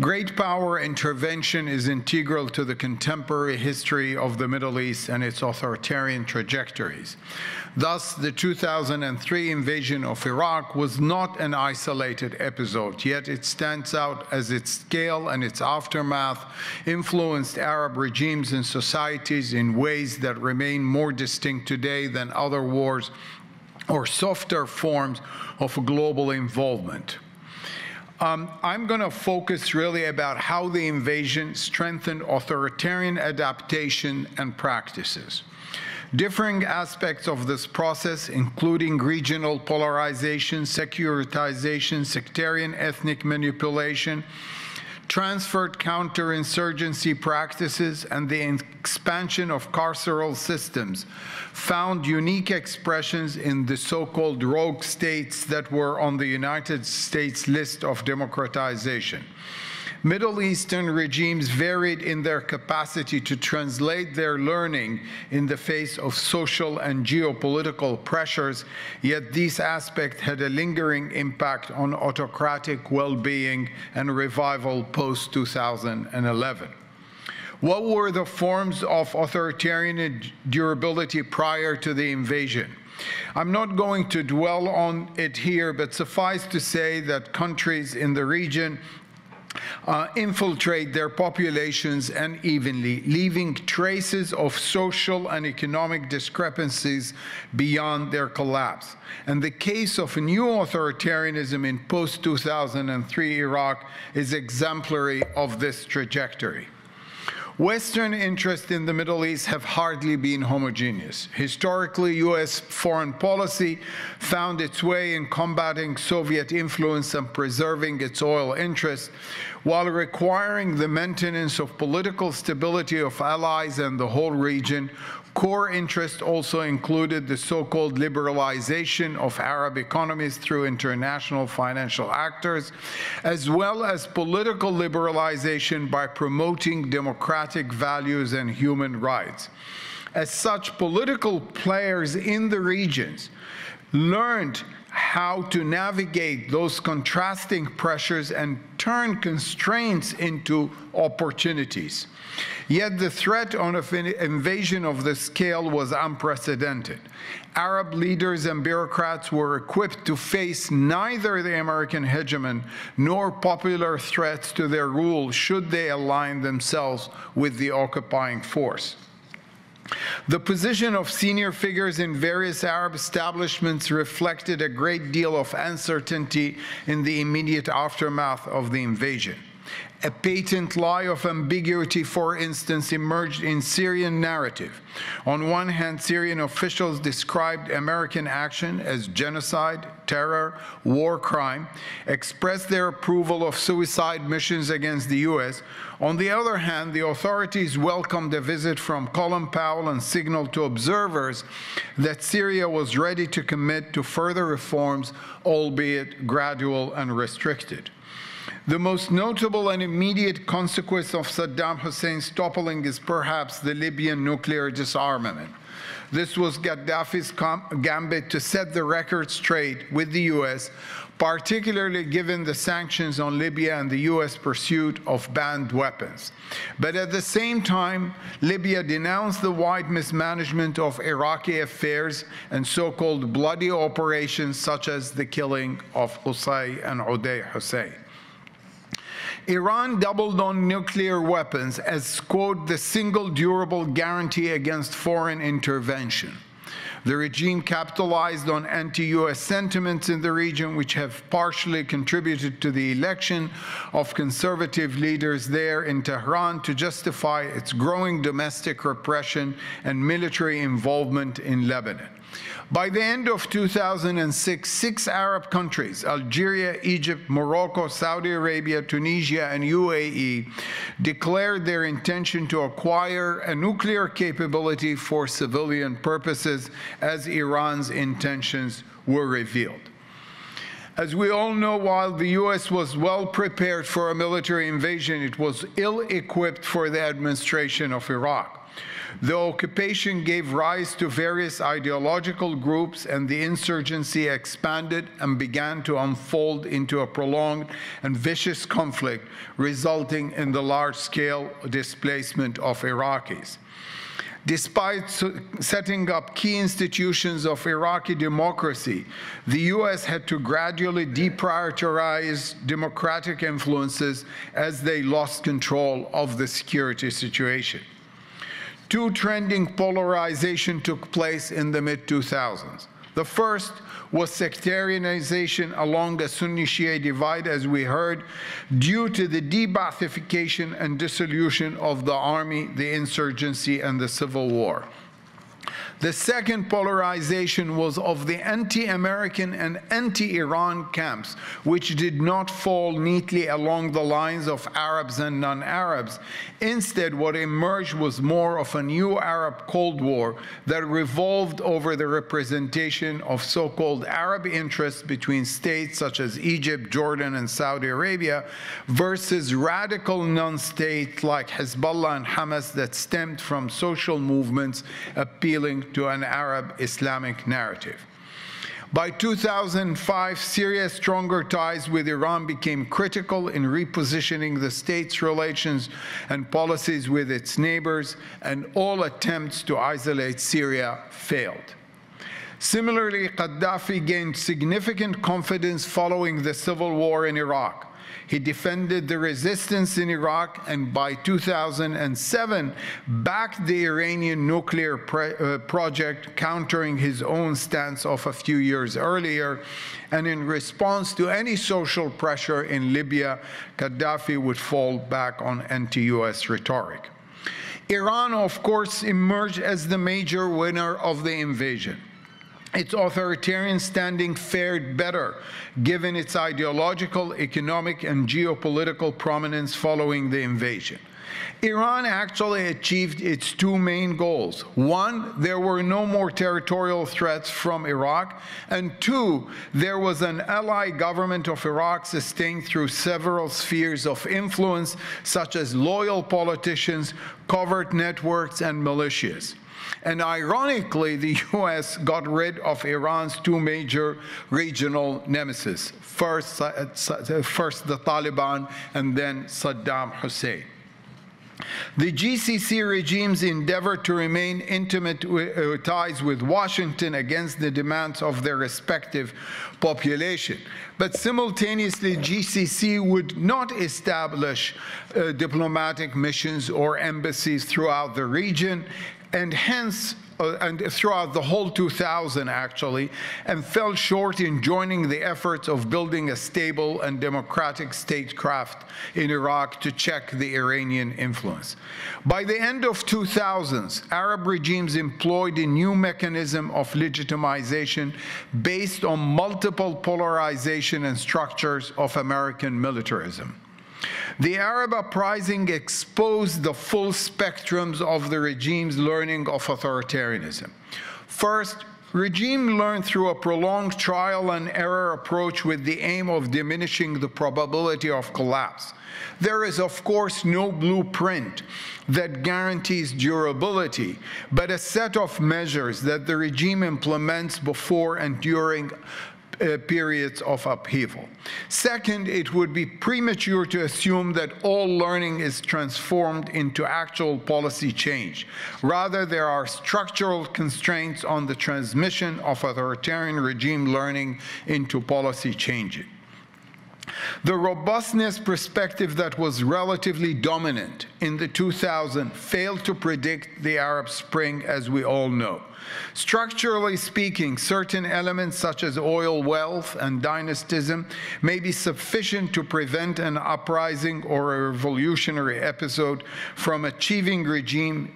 B: Great power intervention is integral to the contemporary history of the Middle East and its authoritarian trajectories. Thus, the 2003 invasion of Iraq was not an isolated episode, yet it stands out as its scale and its aftermath influenced Arab regimes and societies in ways that remain more distinct today than other wars or softer forms of global involvement. Um, I'm going to focus really about how the invasion strengthened authoritarian adaptation and practices. Differing aspects of this process, including regional polarization, securitization, sectarian ethnic manipulation, transferred counterinsurgency practices, and the expansion of carceral systems found unique expressions in the so-called rogue states that were on the United States list of democratization. Middle Eastern regimes varied in their capacity to translate their learning in the face of social and geopolitical pressures, yet these aspects had a lingering impact on autocratic well-being and revival post-2011. What were the forms of authoritarian durability prior to the invasion? I'm not going to dwell on it here, but suffice to say that countries in the region uh, infiltrate their populations unevenly, leaving traces of social and economic discrepancies beyond their collapse. And the case of new authoritarianism in post-2003 Iraq is exemplary of this trajectory. Western interests in the Middle East have hardly been homogeneous. Historically, U.S. foreign policy found its way in combating Soviet influence and preserving its oil interests, while requiring the maintenance of political stability of allies and the whole region, Core interest also included the so-called liberalization of Arab economies through international financial actors, as well as political liberalization by promoting democratic values and human rights. As such, political players in the regions learned how to navigate those contrasting pressures and turn constraints into opportunities. Yet the threat on an invasion of this scale was unprecedented. Arab leaders and bureaucrats were equipped to face neither the American hegemon nor popular threats to their rule should they align themselves with the occupying force. The position of senior figures in various Arab establishments reflected a great deal of uncertainty in the immediate aftermath of the invasion. A patent lie of ambiguity, for instance, emerged in Syrian narrative. On one hand, Syrian officials described American action as genocide, terror, war crime, expressed their approval of suicide missions against the U.S. On the other hand, the authorities welcomed a visit from Colin Powell and signaled to observers that Syria was ready to commit to further reforms, albeit gradual and restricted. The most notable and immediate consequence of Saddam Hussein's toppling is perhaps the Libyan nuclear disarmament. This was Gaddafi's gambit to set the record straight with the U.S., particularly given the sanctions on Libya and the U.S. pursuit of banned weapons. But at the same time, Libya denounced the wide mismanagement of Iraqi affairs and so-called bloody operations such as the killing of Qusay and Uday Hussein. Iran doubled on nuclear weapons as, quote, the single durable guarantee against foreign intervention. The regime capitalized on anti-U.S. sentiments in the region, which have partially contributed to the election of conservative leaders there in Tehran to justify its growing domestic repression and military involvement in Lebanon. By the end of 2006, six Arab countries, Algeria, Egypt, Morocco, Saudi Arabia, Tunisia, and UAE, declared their intention to acquire a nuclear capability for civilian purposes as Iran's intentions were revealed. As we all know, while the U.S. was well prepared for a military invasion, it was ill equipped for the administration of Iraq. The occupation gave rise to various ideological groups, and the insurgency expanded and began to unfold into a prolonged and vicious conflict, resulting in the large scale displacement of Iraqis. Despite setting up key institutions of Iraqi democracy, the U.S. had to gradually deprioritize democratic influences as they lost control of the security situation. Two trending polarization took place in the mid-2000s. The first was sectarianization along the Sunni-Shia divide, as we heard, due to the de-Baathification and dissolution of the army, the insurgency, and the civil war. The second polarization was of the anti-American and anti-Iran camps, which did not fall neatly along the lines of Arabs and non-Arabs. Instead, what emerged was more of a new Arab Cold War that revolved over the representation of so-called Arab interests between states such as Egypt, Jordan, and Saudi Arabia versus radical non-states like Hezbollah and Hamas that stemmed from social movements appealing to an Arab Islamic narrative. By 2005, Syria's stronger ties with Iran became critical in repositioning the state's relations and policies with its neighbors, and all attempts to isolate Syria failed. Similarly, Gaddafi gained significant confidence following the civil war in Iraq. He defended the resistance in Iraq and by 2007 backed the Iranian nuclear uh, project, countering his own stance of a few years earlier. And in response to any social pressure in Libya, Gaddafi would fall back on anti-US rhetoric. Iran, of course, emerged as the major winner of the invasion its authoritarian standing fared better given its ideological, economic, and geopolitical prominence following the invasion. Iran actually achieved its two main goals. One, there were no more territorial threats from Iraq. And two, there was an ally government of Iraq sustained through several spheres of influence, such as loyal politicians, covert networks, and militias. And ironically, the US got rid of Iran's two major regional nemesis, first, first the Taliban and then Saddam Hussein. The GCC regime's endeavor to remain intimate uh, ties with Washington against the demands of their respective population. But simultaneously, GCC would not establish uh, diplomatic missions or embassies throughout the region, and hence uh, and throughout the whole 2000 actually, and fell short in joining the efforts of building a stable and democratic statecraft in Iraq to check the Iranian influence. By the end of 2000s, Arab regimes employed a new mechanism of legitimization based on multiple polarization and structures of American militarism. The Arab uprising exposed the full spectrums of the regime's learning of authoritarianism. First, regime learned through a prolonged trial and error approach with the aim of diminishing the probability of collapse. There is, of course, no blueprint that guarantees durability, but a set of measures that the regime implements before and during uh, periods of upheaval. Second, it would be premature to assume that all learning is transformed into actual policy change. Rather, there are structural constraints on the transmission of authoritarian regime learning into policy changing. The robustness perspective that was relatively dominant in the 2000s failed to predict the Arab Spring, as we all know. Structurally speaking, certain elements such as oil wealth and dynastism may be sufficient to prevent an uprising or a revolutionary episode from achieving regime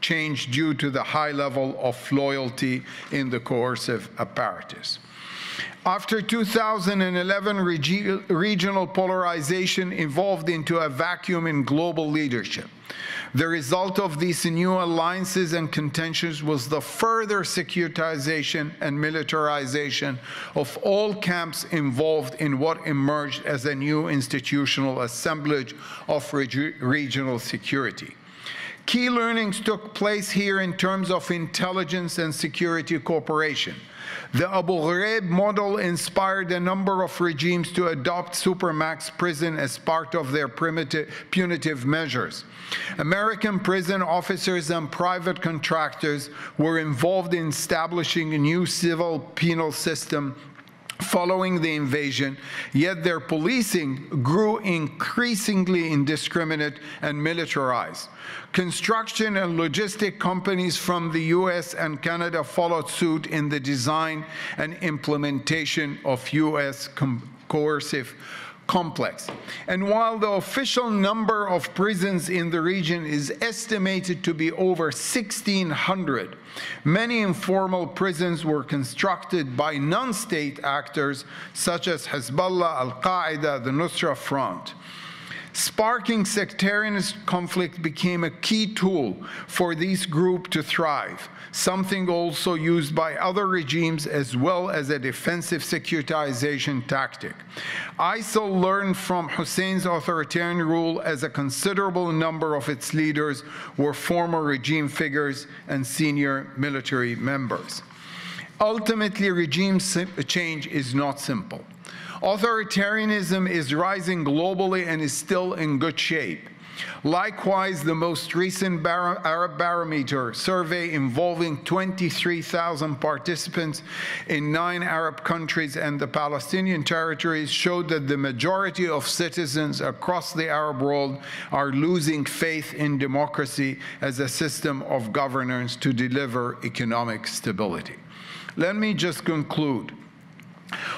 B: change due to the high level of loyalty in the coercive apparatus. After 2011, regi regional polarization evolved into a vacuum in global leadership. The result of these new alliances and contentions was the further securitization and militarization of all camps involved in what emerged as a new institutional assemblage of regi- regional security. Key learnings took place here in terms of intelligence and security cooperation. The Abu Ghraib model inspired a number of regimes to adopt supermax prison as part of their primitive, punitive measures. American prison officers and private contractors were involved in establishing a new civil penal system following the invasion, yet their policing grew increasingly indiscriminate and militarized. Construction and logistic companies from the US and Canada followed suit in the design and implementation of US coercive complex. And while the official number of prisons in the region is estimated to be over 1,600, many informal prisons were constructed by non state actors such as Hezbollah, Al Qaeda, the Nusra Front. Sparking sectarian conflict became a key tool for these groups to thrive, something also used by other regimes as well as a defensive securitization tactic. ISIL learned from Hussein's authoritarian rule as a considerable number of its leaders were former regime figures and senior military members. Ultimately, regime change is not simple. Authoritarianism is rising globally and is still in good shape. Likewise, the most recent Bar Arab Barometer survey involving 23,000 participants in nine Arab countries and the Palestinian territories showed that the majority of citizens across the Arab world are losing faith in democracy as a system of governance to deliver economic stability. Let me just conclude.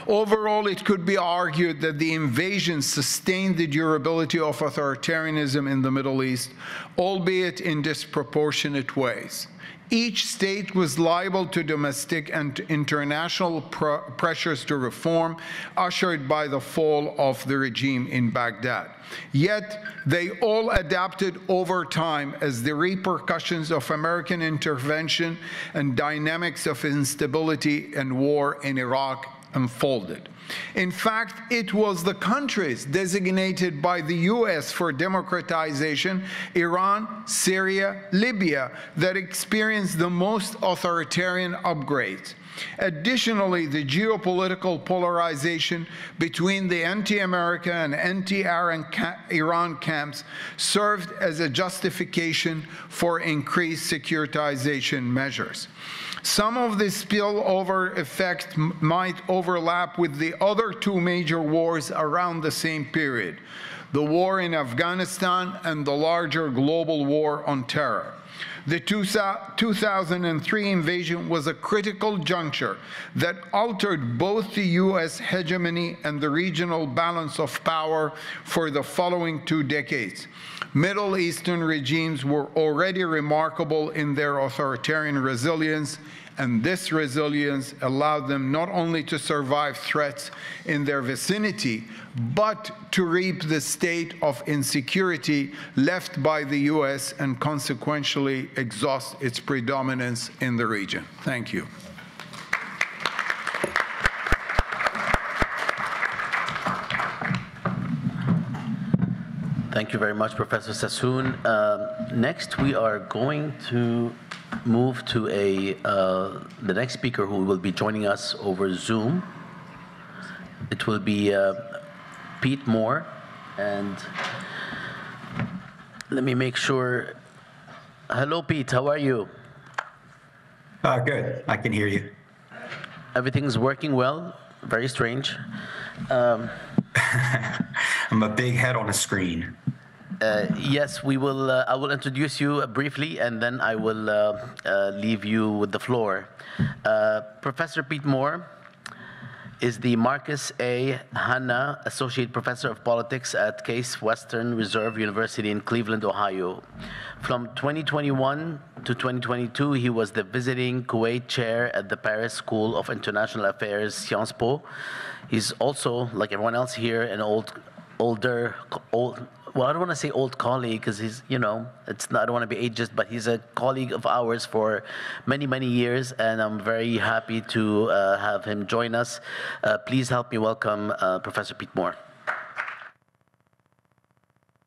B: Overall, it could be argued that the invasion sustained the durability of authoritarianism in the Middle East, albeit in disproportionate ways. Each state was liable to domestic and international pr pressures to reform, ushered by the fall of the regime in Baghdad. Yet, they all adapted over time as the repercussions of American intervention and dynamics of instability and war in Iraq unfolded. In fact, it was the countries designated by the US for democratization, Iran, Syria, Libya, that experienced the most authoritarian upgrades. Additionally, the geopolitical polarization between the anti-American and anti-Iran camps served as a justification for increased securitization measures. Some of the spillover effect might overlap with the other two major wars around the same period, the war in Afghanistan and the larger global war on terror. The 2003 invasion was a critical juncture that altered both the U.S. hegemony and the regional balance of power for the following two decades. Middle Eastern regimes were already remarkable in their authoritarian resilience, and this resilience allowed them not only to survive threats in their vicinity, but to reap the state of insecurity left by the U.S. and consequentially exhaust its predominance in the region. Thank you.
C: Thank you very much, Professor Sassoon. Uh, next, we are going to move to a uh, the next speaker who will be joining us over Zoom. It will be uh, Pete Moore, and let me make sure. Hello, Pete. How are you?
F: Uh, good. I can hear you.
C: Everything's working well. Very strange. Um,
F: I'm a big head on a screen.
C: Uh, yes, we will. Uh, I will introduce you briefly, and then I will uh, uh leave you with the floor. Uh, Professor Pete Moore is the Marcus A. Hanna Associate Professor of Politics at Case Western Reserve University in Cleveland, Ohio. From 2021 to 2022, he was the visiting Kuwait Chair at the Paris School of International Affairs, Sciences Po. He's also, like everyone else here, an old, older, old,
G: well, I don't want to say old colleague because he's, you know, it's not, I don't want to be ageist, but he's a colleague of ours for many, many years, and I'm very happy to uh, have him join us. Uh, please help me welcome uh, Professor Pete Moore.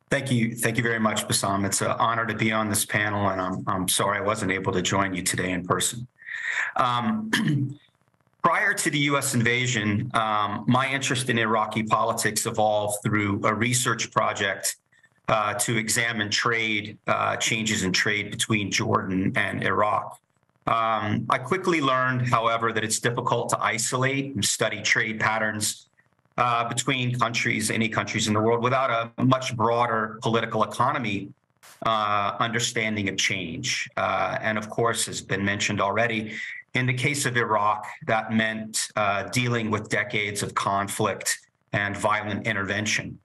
F: Thank you. Thank you very much, Bassam. It's an honor to be on this panel, and I'm, I'm sorry I wasn't able to join you today in person. Um, prior to the U.S. invasion, um, my interest in Iraqi politics evolved through a research project uh, to examine trade uh, changes in trade between Jordan and Iraq. Um, I quickly learned, however, that it's difficult to isolate and study trade patterns uh, between countries, any countries in the world, without a much broader political economy uh, understanding of change. Uh, and of course, as has been mentioned already, in the case of Iraq, that meant uh, dealing with decades of conflict and violent intervention.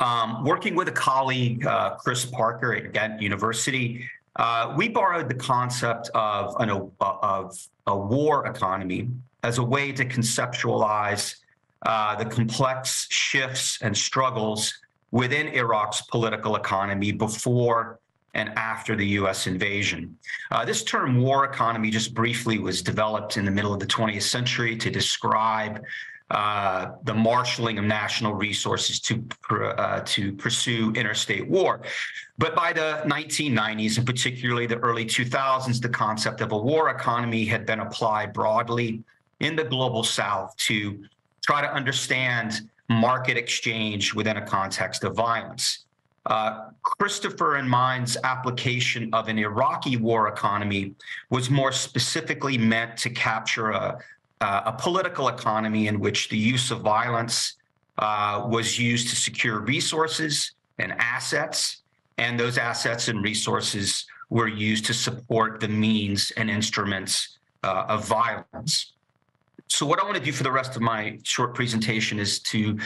F: Um, working with a colleague, uh, Chris Parker at Ghent University, uh, we borrowed the concept of, an, of a war economy as a way to conceptualize uh, the complex shifts and struggles within Iraq's political economy before and after the U.S. invasion. Uh, this term war economy, just briefly, was developed in the middle of the 20th century to describe uh, the marshaling of national resources to uh, to pursue interstate war. But by the 1990s, and particularly the early 2000s, the concept of a war economy had been applied broadly in the global South to try to understand market exchange within a context of violence. Uh, Christopher and mine's application of an Iraqi war economy was more specifically meant to capture a, uh, a political economy in which the use of violence uh, was used to secure resources and assets, and those assets and resources were used to support the means and instruments uh, of violence. So what I want to do for the rest of my short presentation is to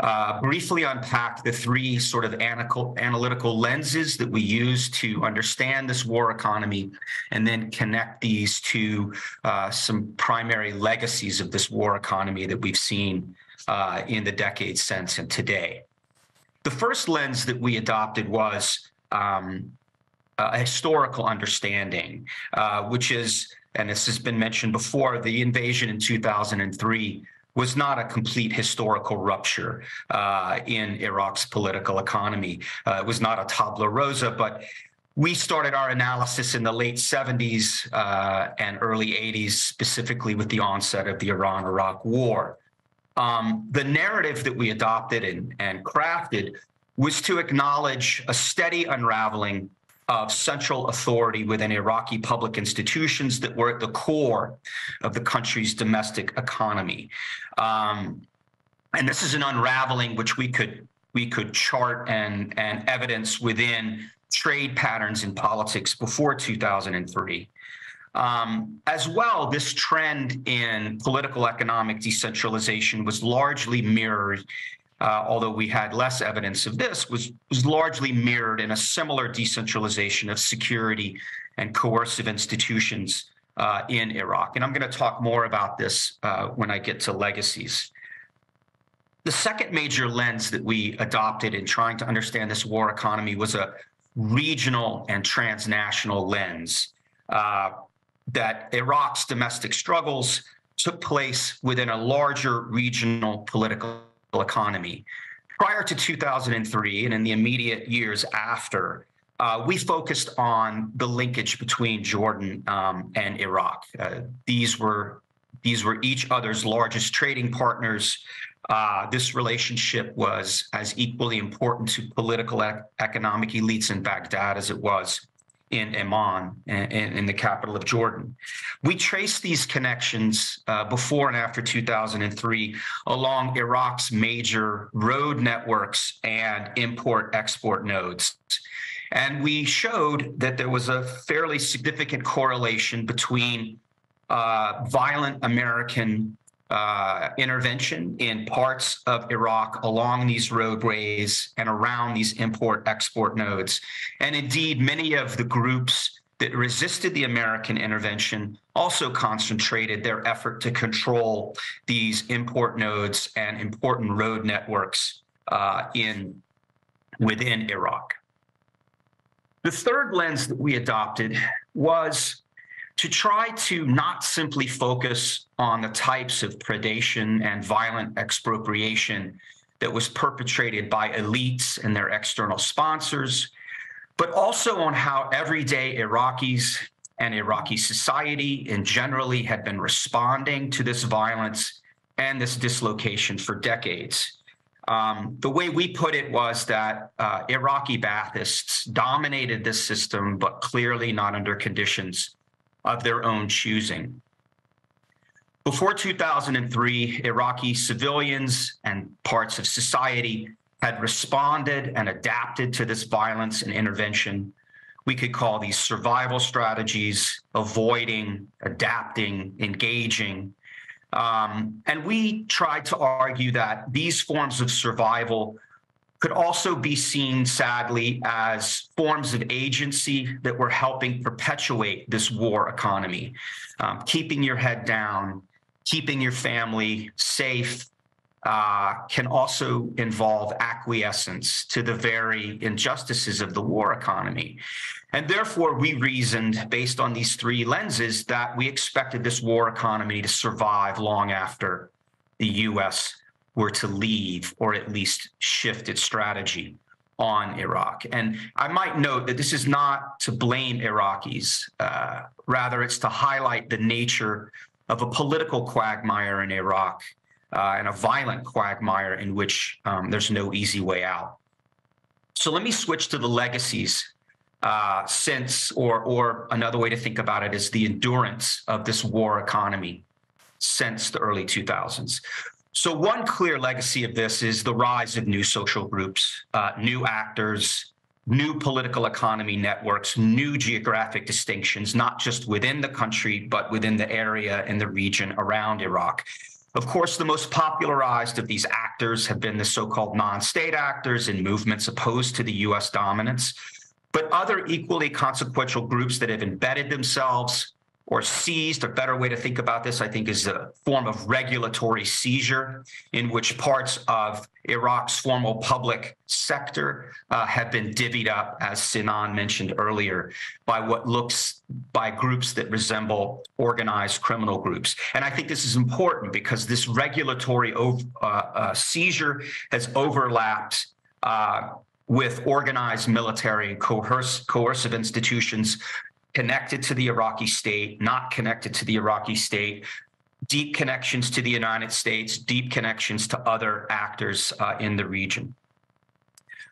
F: uh, briefly unpack the three sort of analytical lenses that we use to understand this war economy, and then connect these to uh, some primary legacies of this war economy that we've seen uh, in the decades since and today. The first lens that we adopted was um, a historical understanding, uh, which is and this has been mentioned before, the invasion in 2003 was not a complete historical rupture uh, in Iraq's political economy. Uh, it was not a tabula rasa, but we started our analysis in the late 70s uh, and early 80s, specifically with the onset of the Iran Iraq War. Um, the narrative that we adopted and, and crafted was to acknowledge a steady unraveling of central authority within Iraqi public institutions that were at the core of the country's domestic economy. Um, and this is an unraveling which we could we could chart and and evidence within trade patterns in politics before 2003. Um, as well, this trend in political economic decentralization was largely mirrored uh, although we had less evidence of this, was, was largely mirrored in a similar decentralization of security and coercive institutions uh, in Iraq. And I'm going to talk more about this uh, when I get to legacies. The second major lens that we adopted in trying to understand this war economy was a regional and transnational lens uh, that Iraq's domestic struggles took place within a larger regional political economy. Prior to 2003 and in the immediate years after, uh, we focused on the linkage between Jordan um, and Iraq. Uh, these were these were each other's largest trading partners. Uh, this relationship was as equally important to political ec economic elites in Baghdad as it was in Amman, in, the capital of Jordan. We trace these connections uh, before and after 2003 along Iraq's major road networks and import export nodes. And we showed that there was a fairly significant correlation between uh, violent American uh, intervention in parts of Iraq along these roadways and around these import export nodes. And indeed, many of the groups that resisted the American intervention also concentrated their effort to control these import nodes and important road networks uh, in within Iraq. The third lens that we adopted was to try to not simply focus on the types of predation and violent expropriation that was perpetrated by elites and their external sponsors, but also on how everyday Iraqis and Iraqi society in generally had been responding to this violence and this dislocation for decades. Um, the way we put it was that uh, Iraqi Baathists dominated this system, but clearly not under conditions of their own choosing. Before 2003, Iraqi civilians and parts of society had responded and adapted to this violence and intervention. We could call these survival strategies, avoiding, adapting, engaging. Um, and we tried to argue that these forms of survival could also be seen, sadly, as forms of agency that were helping perpetuate this war economy, um, keeping your head down, keeping your family safe, uh, can also involve acquiescence to the very injustices of the war economy. And therefore, we reasoned based on these three lenses that we expected this war economy to survive long after the US were to leave or at least shift its strategy on Iraq. And I might note that this is not to blame Iraqis, uh, rather, it's to highlight the nature of a political quagmire in Iraq uh, and a violent quagmire in which um, there's no easy way out. So let me switch to the legacies uh, since, or or another way to think about it is the endurance of this war economy since the early 2000s. So one clear legacy of this is the rise of new social groups, uh, new actors, new political economy networks, new geographic distinctions, not just within the country, but within the area and the region around Iraq. Of course, the most popularized of these actors have been the so-called non-state actors and movements opposed to the U.S. dominance. But other equally consequential groups that have embedded themselves or seized, a better way to think about this, I think, is a form of regulatory seizure in which parts of Iraq's formal public sector uh, have been divvied up, as Sinan mentioned earlier, by what looks by groups that resemble organized criminal groups. And I think this is important because this regulatory uh, uh, seizure has overlapped uh, with organized military and coerce, coercive institutions connected to the Iraqi state, not connected to the Iraqi state, deep connections to the United States, deep connections to other actors uh, in the region.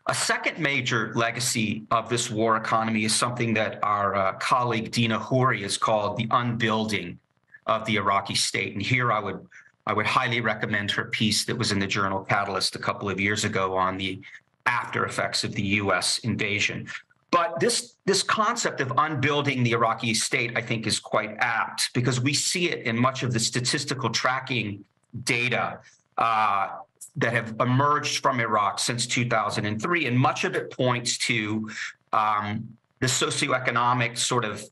F: A second major legacy of this war economy is something that our uh, colleague Dina Khoury has called the unbuilding of the Iraqi state. And here I would I would highly recommend her piece that was in the journal Catalyst a couple of years ago on the after effects of the U.S. invasion. But this this concept of unbuilding the Iraqi state, I think, is quite apt because we see it in much of the statistical tracking data uh, that have emerged from Iraq since 2003, and much of it points to um, the socioeconomic sort of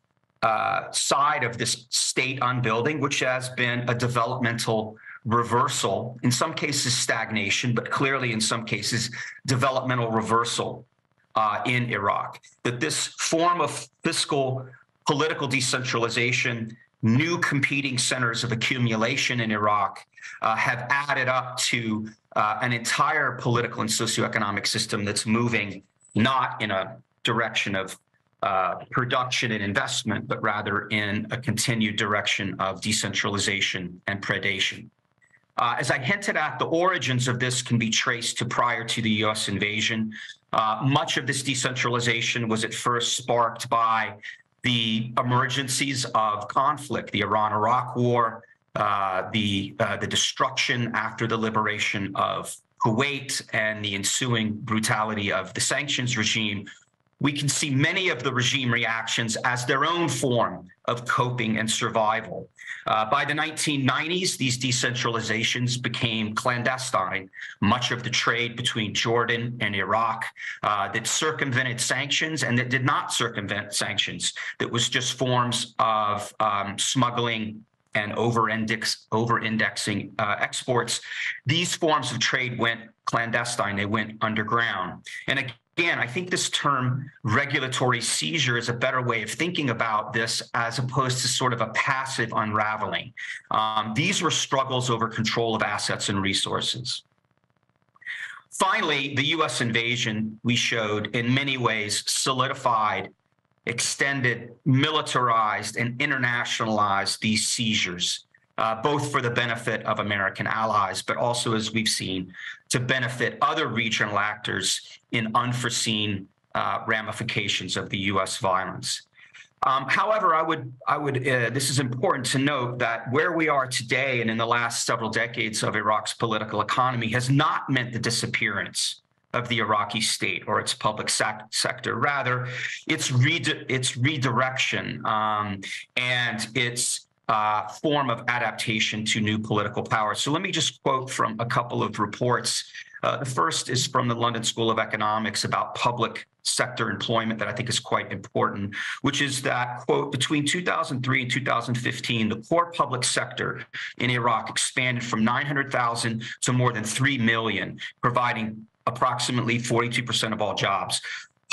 F: uh, side of this state unbuilding, which has been a developmental reversal, in some cases stagnation, but clearly in some cases developmental reversal uh, in Iraq. That this form of fiscal political decentralization, new competing centers of accumulation in Iraq uh, have added up to uh, an entire political and socioeconomic system that's moving not in a direction of uh, production and investment, but rather in a continued direction of decentralization and predation. Uh, as I hinted at, the origins of this can be traced to prior to the U.S. invasion. Uh, much of this decentralization was at first sparked by the emergencies of conflict, the Iran-Iraq War, uh, the uh, the destruction after the liberation of Kuwait, and the ensuing brutality of the sanctions regime. We can see many of the regime reactions as their own form of coping and survival. Uh, by the 1990s, these decentralizations became clandestine. Much of the trade between Jordan and Iraq uh, that circumvented sanctions and that did not circumvent sanctions, that was just forms of um, smuggling and over-index, over-indexing uh, exports. These forms of trade went clandestine. They went underground. And again, I think this term regulatory seizure is a better way of thinking about this as opposed to sort of a passive unraveling. Um, these were struggles over control of assets and resources. Finally, the US invasion, we showed, in many ways solidified, extended, militarized, and internationalized these seizures, uh, both for the benefit of American allies, but also, as we've seen, to benefit other regional actors in unforeseen uh, ramifications of the US violence. Um, however, I would, I would, uh, this is important to note that where we are today and in the last several decades of Iraq's political economy has not meant the disappearance of the Iraqi state or its public sec- sector. Rather, its, redi- its redirection um, and its uh, form of adaptation to new political power. So let me just quote from a couple of reports. Uh, the first is from the London School of Economics about public sector employment that I think is quite important, which is that, quote, between 2003 and 2015, the core public sector in Iraq expanded from 900,000 to more than 3 million, providing approximately 42% of all jobs.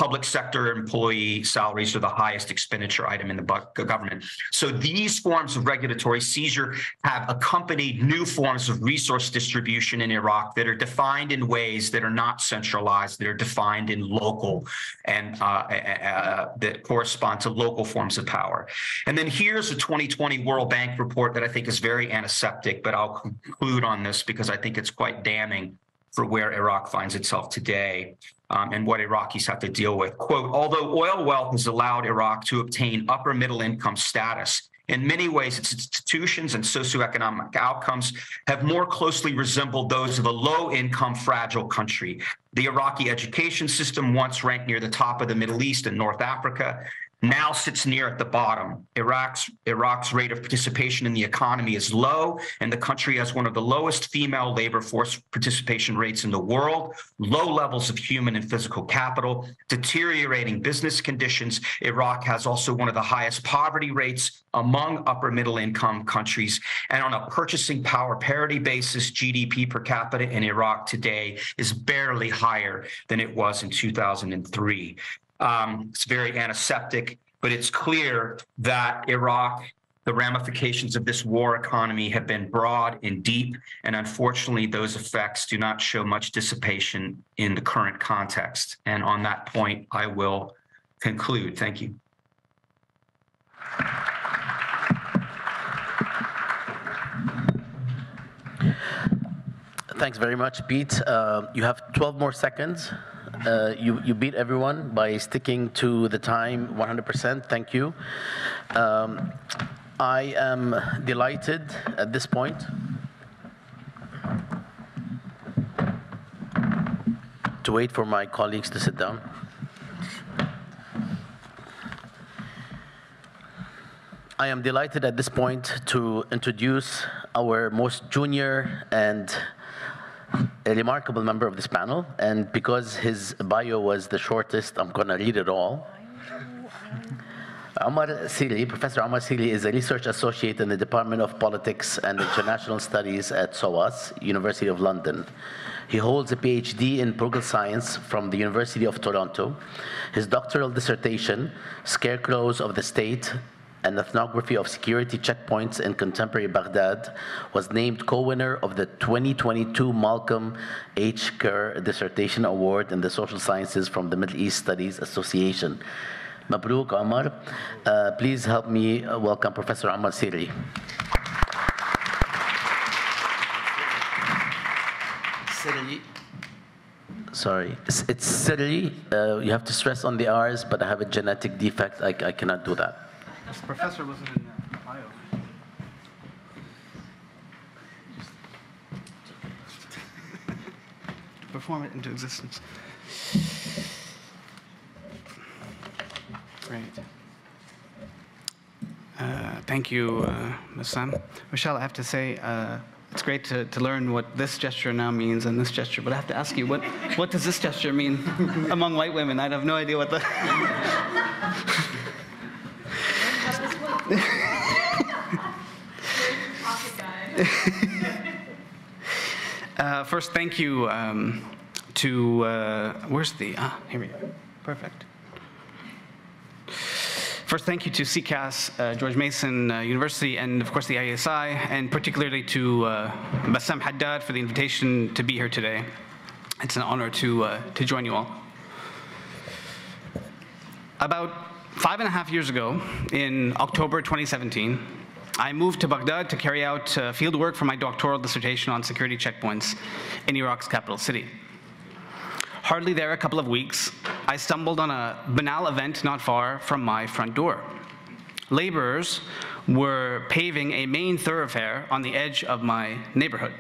F: Public sector employee salaries are the highest expenditure item in the government. So these forms of regulatory seizure have accompanied new forms of resource distribution in Iraq that are defined in ways that are not centralized, that are defined in local and uh, uh, that correspond to local forms of power. And then here's a 2020 World Bank report that I think is very antiseptic, but I'll conclude on this because I think it's quite damning for where Iraq finds itself today um, and what Iraqis have to deal with. Quote, although oil wealth has allowed Iraq to obtain upper middle income status, in many ways, its institutions and socioeconomic outcomes have more closely resembled those of a low income, fragile country. The Iraqi education system, once ranked near the top of the Middle East and North Africa, now sits near at the bottom. Iraq's Iraq's rate of participation in the economy is low, and the country has one of the lowest female labor force participation rates in the world, low levels of human and physical capital, deteriorating business conditions. Iraq has also one of the highest poverty rates among upper middle income countries. And on a purchasing power parity basis, GDP per capita in Iraq today is barely higher than it was in 2003. Um, it's very antiseptic, but it's clear that Iraq, the ramifications of this war economy have been broad and deep, and unfortunately, those effects do not show much dissipation in the current context. And on that point, I will conclude. Thank you.
C: Thanks very much, Pete. Uh, you have 12 more seconds. Uh, you, you beat everyone by sticking to the time 100%. Thank you. Um, I am delighted at this point to wait for my colleagues to sit down. I am delighted at this point to introduce our most junior and a remarkable member of this panel, and because his bio was the shortest, I'm going to read it all. Omar Sirri, Professor Omar Sirri is a research associate in the Department of Politics and International Studies at SOAS, University of London. He holds a PhD in political science from the University of Toronto. His doctoral dissertation, Scarecrows of the State, an ethnography of security checkpoints in contemporary Baghdad, was named co-winner of the 2022 Malcolm H. Kerr Dissertation Award in the Social Sciences from the Middle East Studies Association. Mabruk Omar, uh, please help me uh, welcome Professor Omar Sirri. Sirri. Sorry, it's, it's Sirri. Uh, you have to stress on the R's, but I have a genetic defect. I, I cannot do that.
H: This professor wasn't in the bio. Perform it into existence. Great. Uh, thank you, uh, Ms. Sam. Michelle, I have to say, uh, it's great to, to learn what this gesture now means and this gesture, but I have to ask you, what, what does this gesture mean among white women? I have no idea what the. Uh, first, thank you um, to, uh, where's the, ah, here we go. Perfect. First, thank you to CCAS, uh, George Mason uh, University, and of course the ASI, and particularly to uh, Bassam Haddad for the invitation to be here today. It's an honor to, uh, to join you all. About five and a half years ago, in October 2017, I moved to Baghdad to carry out uh, field work for my doctoral dissertation on security checkpoints in Iraq's capital city. Hardly there a couple of weeks, I stumbled on a banal event not far from my front door. Laborers were paving a main thoroughfare on the edge of my neighborhood.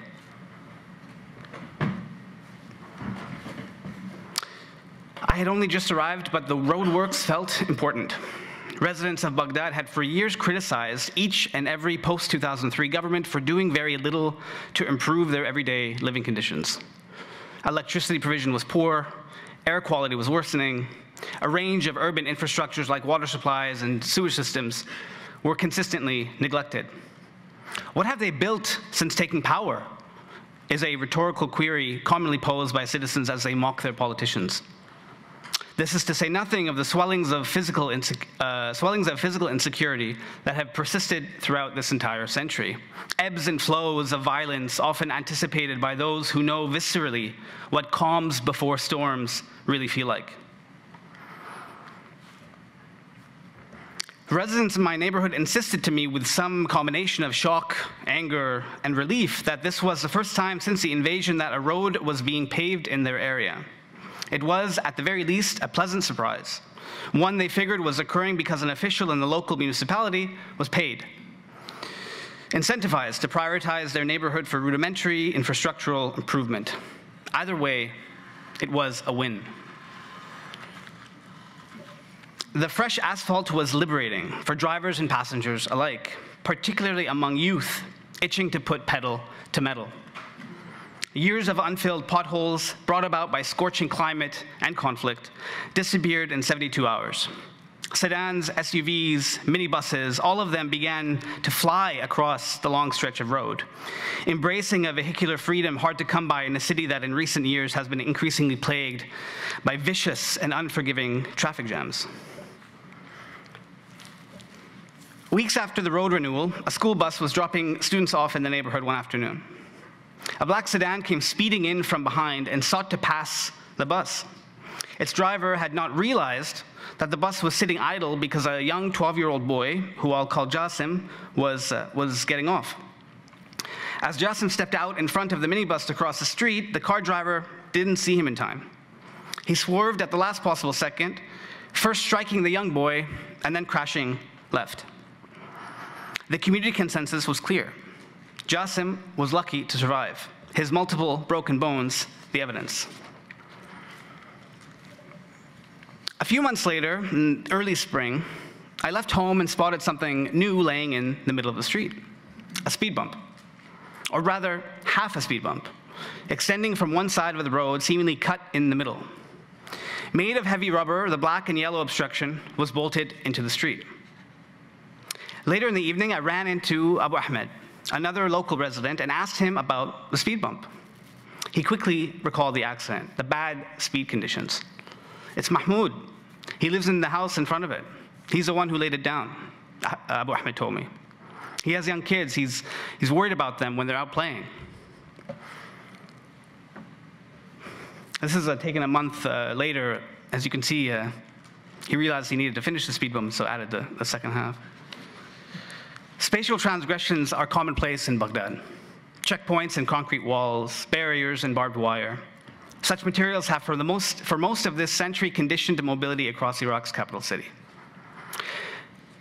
H: I had only just arrived, but the roadworks felt important. Residents of Baghdad had for years criticized each and every post 2003 government for doing very little to improve their everyday living conditions. Electricity provision was poor, air quality was worsening, a range of urban infrastructures like water supplies and sewage systems were consistently neglected. What have they built since taking power? Is a rhetorical query commonly posed by citizens as they mock their politicians. This is to say nothing of the swellings of physical, uh, swellings of physical insecurity that have persisted throughout this entire century. Ebbs and flows of violence often anticipated by those who know viscerally what calms before storms really feel like. Residents in my neighborhood insisted to me with some combination of shock, anger, and relief that this was the first time since the invasion that a road was being paved in their area. It was, at the very least, a pleasant surprise. One they figured was occurring because an official in the local municipality was paid, incentivized to prioritize their neighborhood for rudimentary infrastructural improvement. Either way, it was a win. The fresh asphalt was liberating for drivers and passengers alike, particularly among youth itching to put pedal to metal. Years of unfilled potholes brought about by scorching climate and conflict disappeared in 72 hours. Sedans, SUVs, minibuses, all of them began to fly across the long stretch of road, embracing a vehicular freedom hard to come by in a city that in recent years has been increasingly plagued by vicious and unforgiving traffic jams. Weeks after the road renewal, a school bus was dropping students off in the neighborhood one afternoon. A black sedan came speeding in from behind and sought to pass the bus. Its driver had not realized that the bus was sitting idle because a young 12-year-old boy, who I'll call Jasim, was, uh, was getting off. As Jasim stepped out in front of the minibus to cross the street, the car driver didn't see him in time. He swerved at the last possible second, first striking the young boy and then crashing left. The community consensus was clear. Jasim was lucky to survive. His multiple broken bones, the evidence. A few months later, in early spring, I left home and spotted something new laying in the middle of the street a speed bump. Or rather, half a speed bump, extending from one side of the road, seemingly cut in the middle. Made of heavy rubber, the black and yellow obstruction was bolted into the street. Later in the evening, I ran into Abu Ahmed, another local resident, and asked him about the speed bump. He quickly recalled the accident, the bad speed conditions. It's Mahmoud. He lives in the house in front of it. He's the one who laid it down, Abu Ahmed told me. He has young kids. He's, he's worried about them when they're out playing. This is uh, taken a month uh, later. As you can see, uh, he realized he needed to finish the speed bump, so added the, the second half. Spatial transgressions are commonplace in Baghdad. Checkpoints and concrete walls, barriers and barbed wire. Such materials have, for, the most, for most of this century, conditioned mobility across Iraq's capital city.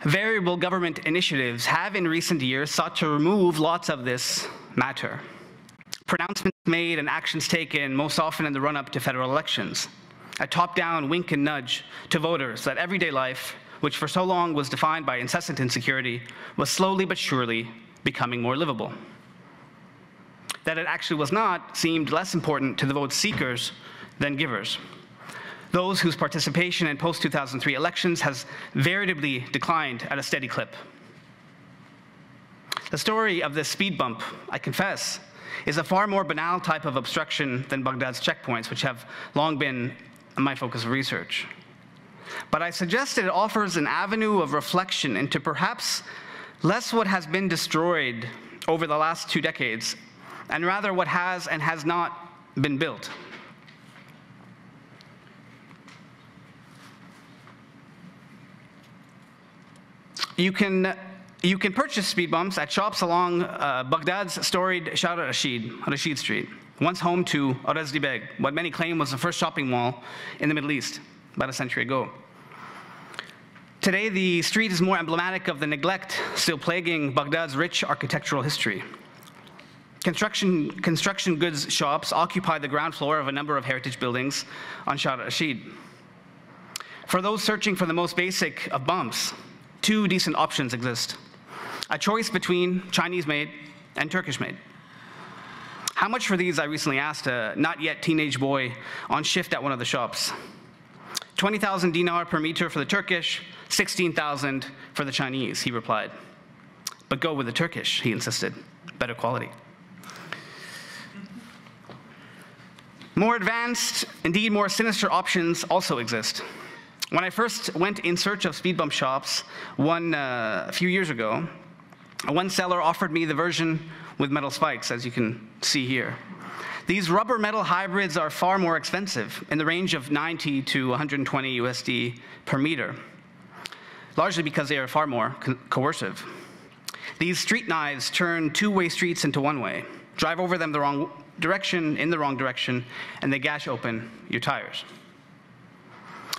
H: Variable government initiatives have in recent years sought to remove lots of this matter. Pronouncements made and actions taken, most often in the run up to federal elections. A top down wink and nudge to voters that everyday life which for so long was defined by incessant insecurity, was slowly but surely becoming more livable. That it actually was not seemed less important to the vote seekers than givers. Those whose participation in post 2003 elections has veritably declined at a steady clip. The story of this speed bump, I confess, is a far more banal type of obstruction than Baghdad's checkpoints, which have long been my focus of research. But I suggest it offers an avenue of reflection into perhaps less what has been destroyed over the last two decades, and rather what has and has not been built. You can, you can purchase speed bumps at shops along uh, Baghdad's storied Shara Rashid, Rashid Street, once home to Orosdi-Back, what many claim was the first shopping mall in the Middle East about a century ago. Today, the street is more emblematic of the neglect still plaguing Baghdad's rich architectural history. Construction, construction goods shops occupy the ground floor of a number of heritage buildings on Shah Rashid. For those searching for the most basic of bumps, two decent options exist. A choice between Chinese-made and Turkish-made. How much for these, I recently asked a not yet teenage boy on shift at one of the shops. 20,000 dinar per meter for the Turkish, 16,000 for the Chinese, he replied. But go with the Turkish, he insisted. Better quality. More advanced, indeed more sinister options also exist. When I first went in search of speed bump shops one, uh, a few years ago, one seller offered me the version with metal spikes, as you can see here. These rubber metal hybrids are far more expensive, in the range of 90 to 120 USD per meter, largely because they are far more co coercive. These street knives turn two-way streets into one-way, drive over them the wrong direction, in the wrong direction, and they gash open your tires.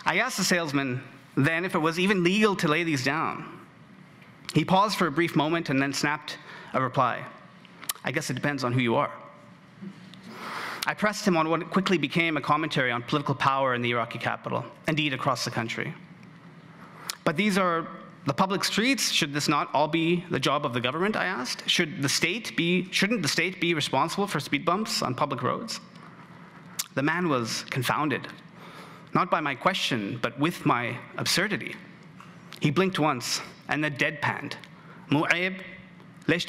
H: I asked the salesman then if it was even legal to lay these down. He paused for a brief moment and then snapped a reply. I guess it depends on who you are. I pressed him on what quickly became a commentary on political power in the Iraqi capital, indeed across the country. But these are the public streets. Should this not all be the job of the government, I asked? Should the state be, shouldn't the state be responsible for speed bumps on public roads? The man was confounded not by my question, but with my absurdity. He blinked once and then deadpanned. Mu'ayb, lesh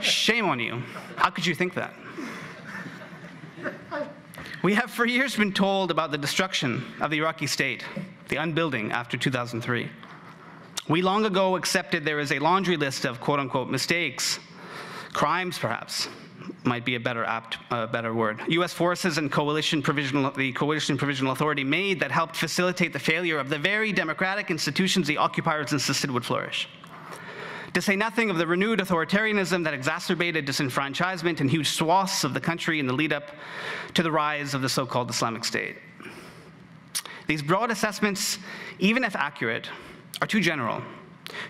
H: Shame on you. How could you think that? We have for years been told about the destruction of the Iraqi state, the unbuilding after 2003. We long ago accepted there is a laundry list of quote unquote mistakes, crimes perhaps, might be a better apt, uh, better word. U.S. forces and coalition provisional, the coalition provisional authority made that helped facilitate the failure of the very democratic institutions the occupiers insisted would flourish. To say nothing of the renewed authoritarianism that exacerbated disenfranchisement in huge swaths of the country in the lead up to the rise of the so-called Islamic State. These broad assessments, even if accurate, are too general,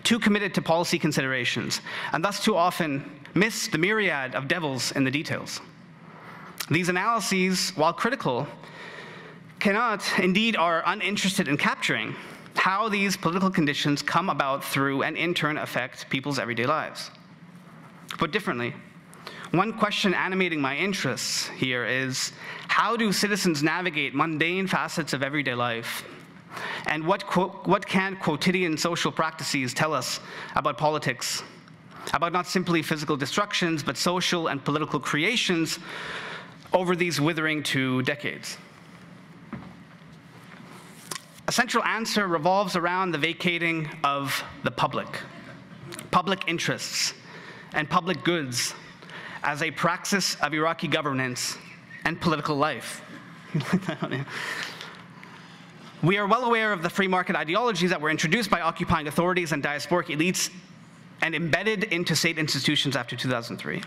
H: too committed to policy considerations, and thus too often miss the myriad of devils in the details. These analyses, while critical, cannot, indeed are uninterested in capturing how these political conditions come about through and in turn affect people's everyday lives. But differently, one question animating my interests here is how do citizens navigate mundane facets of everyday life? And what, what can quotidian social practices tell us about politics about not simply physical destructions, but social and political creations over these withering two decades. A central answer revolves around the vacating of the public, public interests, and public goods as a praxis of Iraqi governance and political life. we are well aware of the free market ideologies that were introduced by occupying authorities and diasporic elites and embedded into state institutions after 2003.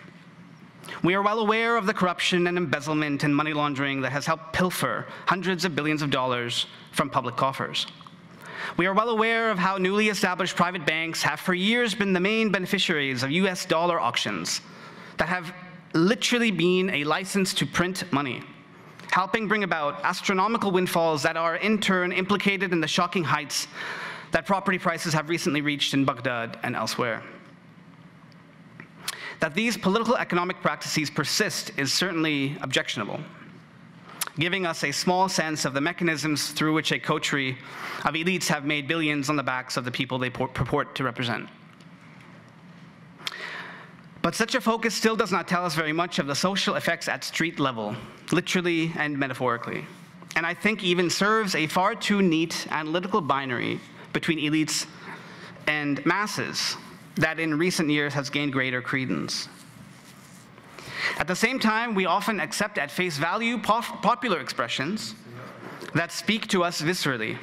H: We are well aware of the corruption and embezzlement and money laundering that has helped pilfer hundreds of billions of dollars from public coffers. We are well aware of how newly established private banks have for years been the main beneficiaries of US dollar auctions that have literally been a license to print money, helping bring about astronomical windfalls that are in turn implicated in the shocking heights that property prices have recently reached in Baghdad and elsewhere. That these political economic practices persist is certainly objectionable, giving us a small sense of the mechanisms through which a coterie of elites have made billions on the backs of the people they purport to represent. But such a focus still does not tell us very much of the social effects at street level, literally and metaphorically. And I think even serves a far too neat analytical binary between elites and masses that in recent years has gained greater credence. At the same time, we often accept at face value pop- popular expressions that speak to us viscerally.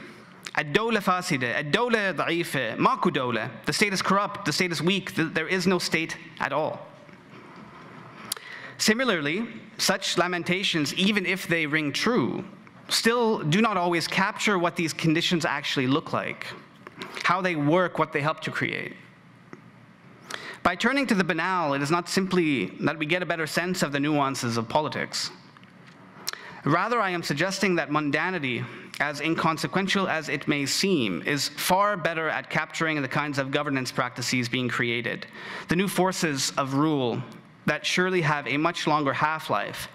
H: الدولة فاسدة, الدولة ضعيفة, ماكو دولة. The state is corrupt, the state is weak, th- there is no state at all. Similarly, such lamentations, even if they ring true, still do not always capture what these conditions actually look like, how they work, what they help to create. By turning to the banal, it is not simply that we get a better sense of the nuances of politics. Rather, I am suggesting that mundanity, as inconsequential as it may seem, is far better at capturing the kinds of governance practices being created, the new forces of rule that surely have a much longer half life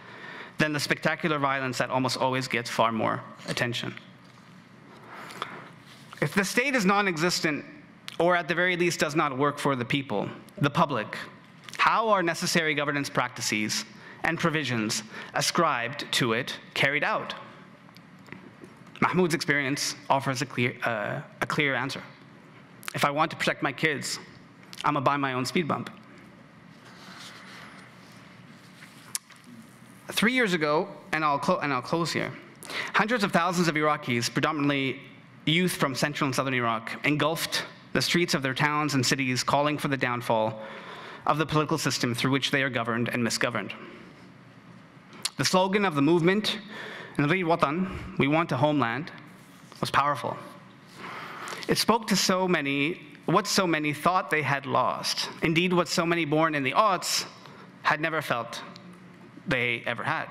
H: than the spectacular violence that almost always gets far more attention. If the state is non existent, or at the very least does not work for the people, the public, how are necessary governance practices and provisions ascribed to it carried out? Mahmoud's experience offers a clear, uh, a clear answer. If I want to protect my kids, I'm gonna buy my own speed bump. Three years ago, and I'll, and I'll close here, hundreds of thousands of Iraqis, predominantly youth from central and southern Iraq, engulfed the streets of their towns and cities, calling for the downfall of the political system through which they are governed and misgoverned. The slogan of the movement, Nri Watan, we want a homeland, was powerful. It spoke to so many, what so many thought they had lost. Indeed, what so many born in the aughts had never felt they ever had.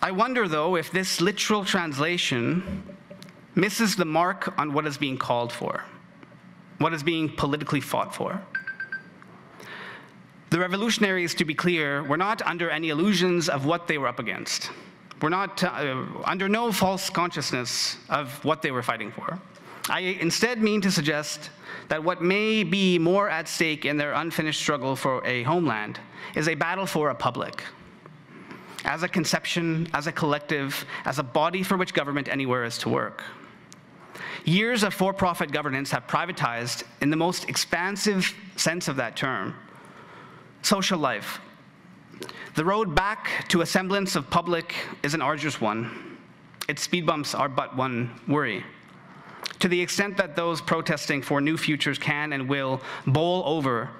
H: I wonder, though, if this literal translation misses the mark on what is being called for, what is being politically fought for. The revolutionaries, to be clear, were not under any illusions of what they were up against. Were not uh, under no false consciousness of what they were fighting for. I instead mean to suggest that what may be more at stake in their unfinished struggle for a homeland is a battle for a public. As a conception, as a collective, as a body for which government anywhere is to work. Years of for profit governance have privatized, in the most expansive sense of that term, social life. The road back to a semblance of public is an arduous one. Its speed bumps are but one worry. To the extent that those protesting for new futures can and will bowl over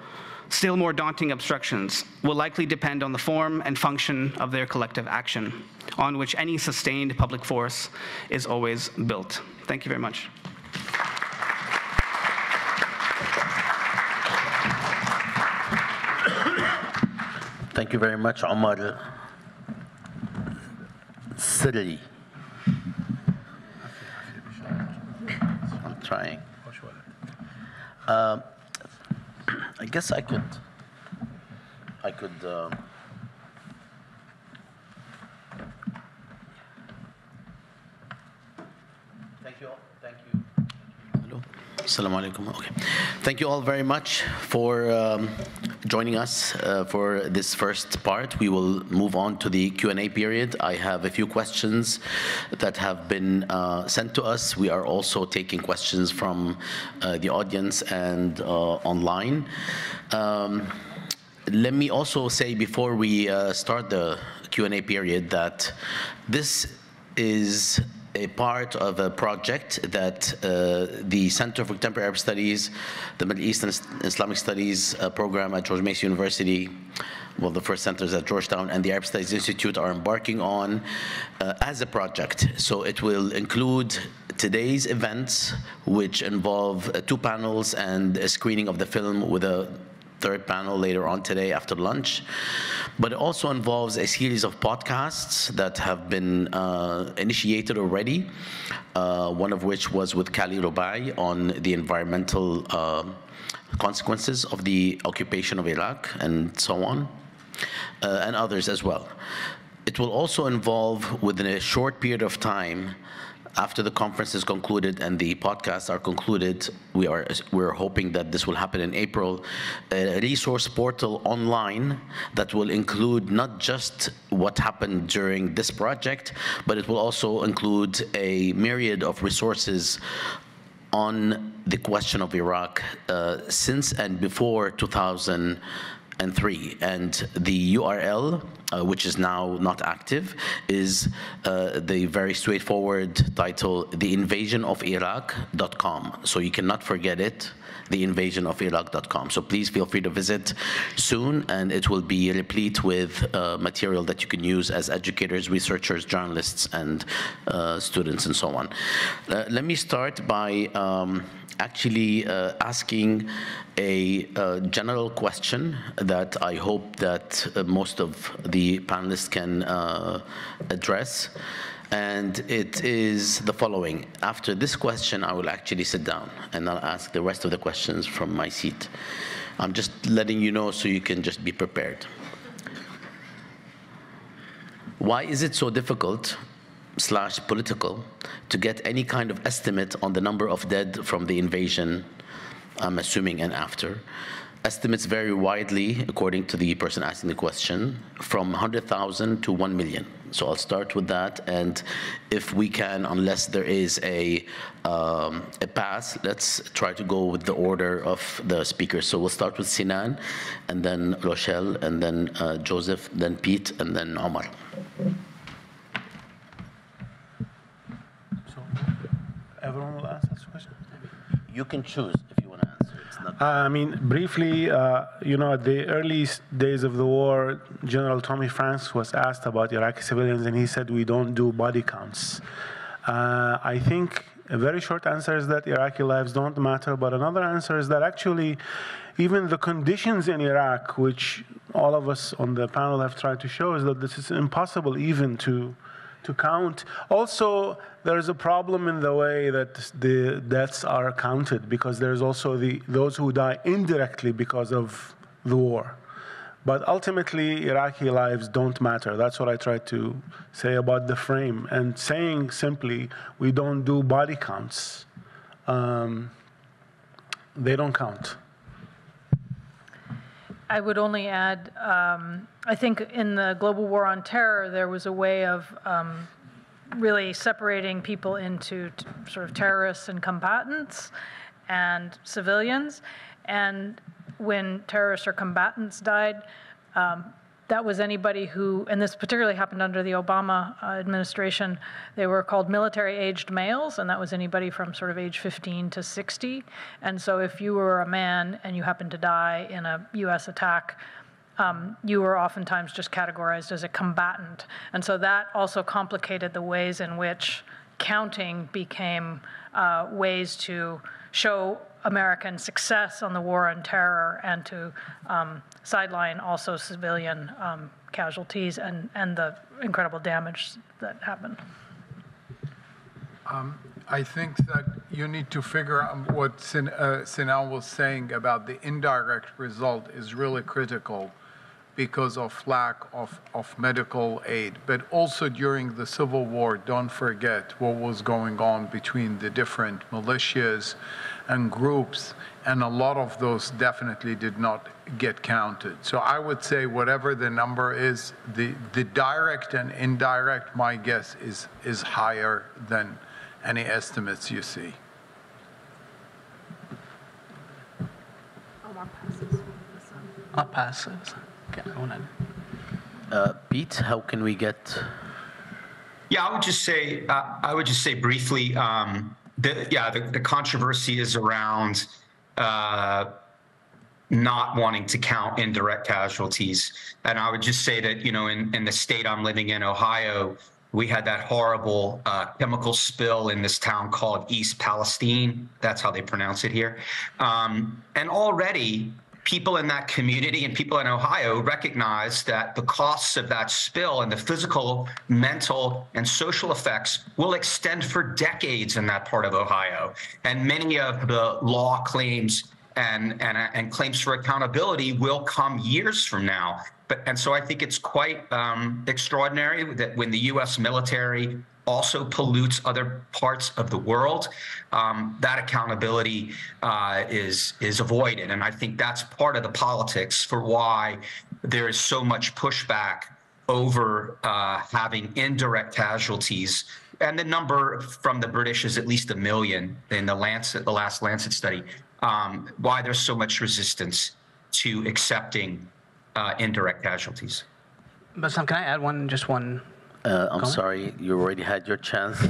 H: still more daunting obstructions will likely depend on the form and function of their collective action, on which any sustained public force is always built. Thank you very much.
G: Thank you very much, Omar Sirri. I'm trying. Um, I guess I could, I could, um, thank you all, thank you.
C: Hello. Assalamu alaikum. Okay. Thank you all very much for um, joining us uh, for this first part. We will move on to the Q&A period. I have a few questions that have been uh, sent to us. We are also taking questions from uh, the audience and uh, online. Um, let me also say before we uh, start the Q&A period that this is a part of a project that uh, the Center for Contemporary Arab Studies, the Middle East and Islamic Studies uh, program at George Mason University, well, the first centers at Georgetown and the Arab Studies Institute are embarking on uh, as a project. So it will include today's events, which involve uh, two panels and a screening of the film with a third panel later on today after lunch. But it also involves a series of podcasts that have been uh, initiated already, uh, one of which was with Kali Rubaii on the environmental uh, consequences of the occupation of Iraq and so on, uh, and others as well. It will also involve, within a short period of time, after the conference is concluded and the podcasts are concluded, we are we're hoping that this will happen in April. A resource portal online that will include not just what happened during this project, but it will also include a myriad of resources on the question of Iraq uh, since and before 2003. And 3. And the URL, uh, which is now not active, is uh, the very straightforward title, theinvasionofiraq.com. So you cannot forget it theinvasionofiraq.com. So please feel free to visit soon, and it will be replete with uh, material that you can use as educators, researchers, journalists, and uh, students, and so on. Uh, let me start by um, actually uh, asking a uh, general question that I hope that uh, most of the panelists can uh, address. And it is the following. After this question, I will actually sit down and I'll ask the rest of the questions from my seat. I'm just letting you know so you can just be prepared. Why is it so difficult slash political to get any kind of estimate on the number of dead from the invasion, I'm assuming, and after? Estimates vary widely, according to the person asking the question, from 100,000 to 1 million. So I'll start with that, and if we can, unless there is a, um, a pass, let's try to go with the order of the speakers. So we'll start with Sinan, and then Rochelle, and then uh, Joseph, then Pete, and then Omar.
D: Everyone will answer this question?
C: You can choose if you want to answer. It's not.
D: Uh, I mean, briefly, uh, you know, at the early days of the war, General Tommy Franks was asked about Iraqi civilians, and he said, we don't do body counts. Uh, I think a very short answer is that Iraqi lives don't matter, but another answer is that actually, even the conditions in Iraq, which all of us on the panel have tried to show, is that this is impossible even to to count. Also, there is a problem in the way that the deaths are counted because there's also the those who die indirectly because of the war. But ultimately, Iraqi lives don't matter. That's what I tried to say about the frame. And saying simply, we don't do body counts, um, they don't count.
E: I would only add, um, I think in the global war on terror, there was a way of um, really separating people into sort of terrorists and combatants and civilians. And when terrorists or combatants died, um, that was anybody who, and this particularly happened under the Obama uh, administration, they were called military aged males, and that was anybody from sort of age 15 to 60. And so if you were a man and you happened to die in a US attack, um, you were oftentimes just categorized as a combatant. And so that also complicated the ways in which counting became uh, ways to show American success on the war on terror and to um, sideline also civilian um, casualties and, and the incredible damage that happened.
B: I think that you need to figure out what Sin, uh, Sinan was saying about the indirect result is really critical because of lack of, of medical aid. But also during the Civil War, don't forget what was going on between the different militias and groups, and a lot of those definitely did not get counted. So I would say whatever the number is, the, the direct and indirect, my guess is, is higher than any estimates you see.
H: I'll pass. Okay, I wanna-
C: Uh, Pete, how can we get
F: Yeah, I would just say, uh, I would just say briefly, um, the, yeah, the, the controversy is around uh, not wanting to count indirect casualties. And I would just say that, you know, in, in the state I'm living in, Ohio, we had that horrible uh, chemical spill in this town called East Palestine. That's how they pronounce it here. Um, and already, people in that community and people in Ohio recognize that the costs of that spill and the physical, mental, and social effects will extend for decades in that part of Ohio. And many of the law claims and, and, and claims for accountability will come years from now. But, and so I think it's quite um, extraordinary that when the U.S. military also pollutes other parts of the world, um, that accountability uh, is is avoided, and I think that's part of the politics for why there is so much pushback over uh, having indirect casualties. And the number from the British is at least a million in the Lancet, the last Lancet study. Um, why there's so much resistance to accepting uh, indirect casualties.
H: Bassam, can I add one, just one?
C: Uh, I'm
H: Comment?
C: sorry, you already had your chance.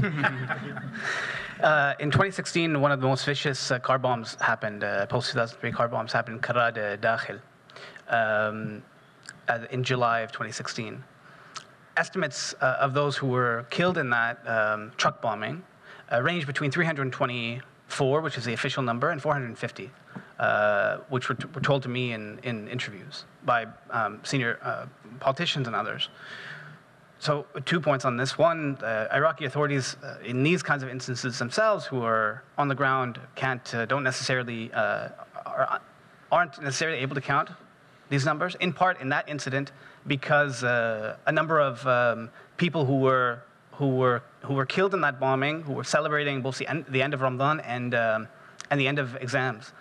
H: Uh, in 2016, one of the most vicious uh, car bombs happened, uh, post 2003 car bombs happened in Karrada Dakhil um, uh, in July of 2016. Estimates uh, of those who were killed in that um, truck bombing uh, range between 324, which is the official number, and 450, uh, which were, were told to me in, in interviews by um, senior uh, politicians and others. So two points on this. One, uh, Iraqi authorities uh, in these kinds of instances themselves, who are on the ground, can't, uh, don't necessarily, uh, are, aren't necessarily able to count these numbers. In part, in that incident, because uh, a number of um, people who were who were who were killed in that bombing, who were celebrating both the end, the end of Ramadan and um, and the end of exams,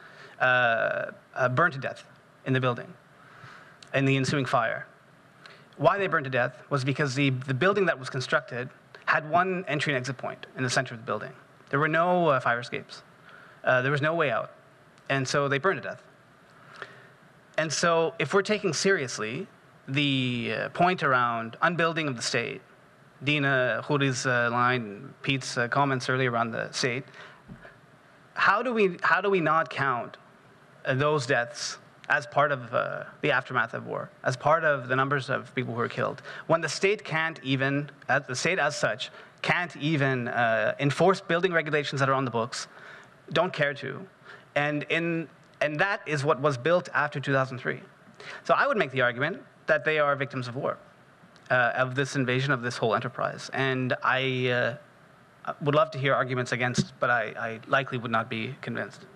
H: uh, burned to death in the building in the ensuing fire why they burned to death was because the, the building that was constructed had one entry and exit point in the center of the building. There were no uh, fire escapes. Uh, there was no way out. And so they burned to death. And so if we're taking seriously the uh, point around unbuilding of the state, Dina Khoury's uh, line, Pete's uh, comments earlier around the state, how do we, how do we not count uh, those deaths as part of uh, the aftermath of war, as part of the numbers of people who are killed, when the state can't even, the state as such, can't even uh, enforce building regulations that are on the books, don't care to, and in and that is what was built after 2003. So I would make the argument that they are victims of war, uh, of this invasion of this whole enterprise, and I. Uh, would love to hear arguments against, but I, I likely would not be convinced.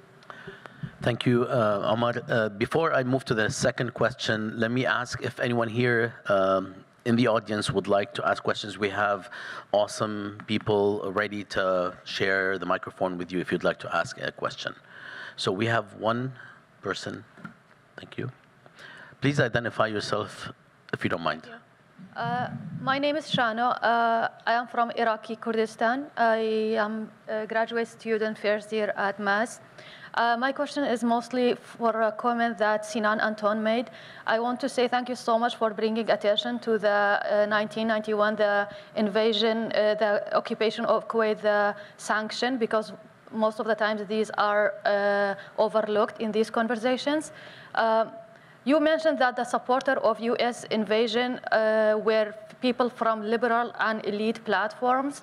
C: Thank you, uh, Omar. Uh, before I move to the second question, let me ask if anyone here um, in the audience would like to ask questions. We have awesome people ready to share the microphone with you if you'd like to ask a question. So we have one person. Thank you. Please identify yourself if you don't mind.
I: Uh, my name is Shano. Uh, I am from Iraqi Kurdistan. I am a graduate student first year at MAS. Uh, my question is mostly for a comment that Sinan Antoun made. I want to say thank you so much for bringing attention to the uh, 1991, the invasion, uh, the occupation of Kuwait, the sanction, because most of the times these are uh, overlooked in these conversations. Um, you mentioned that the supporter of U.S. invasion uh, were people from liberal and elite platforms.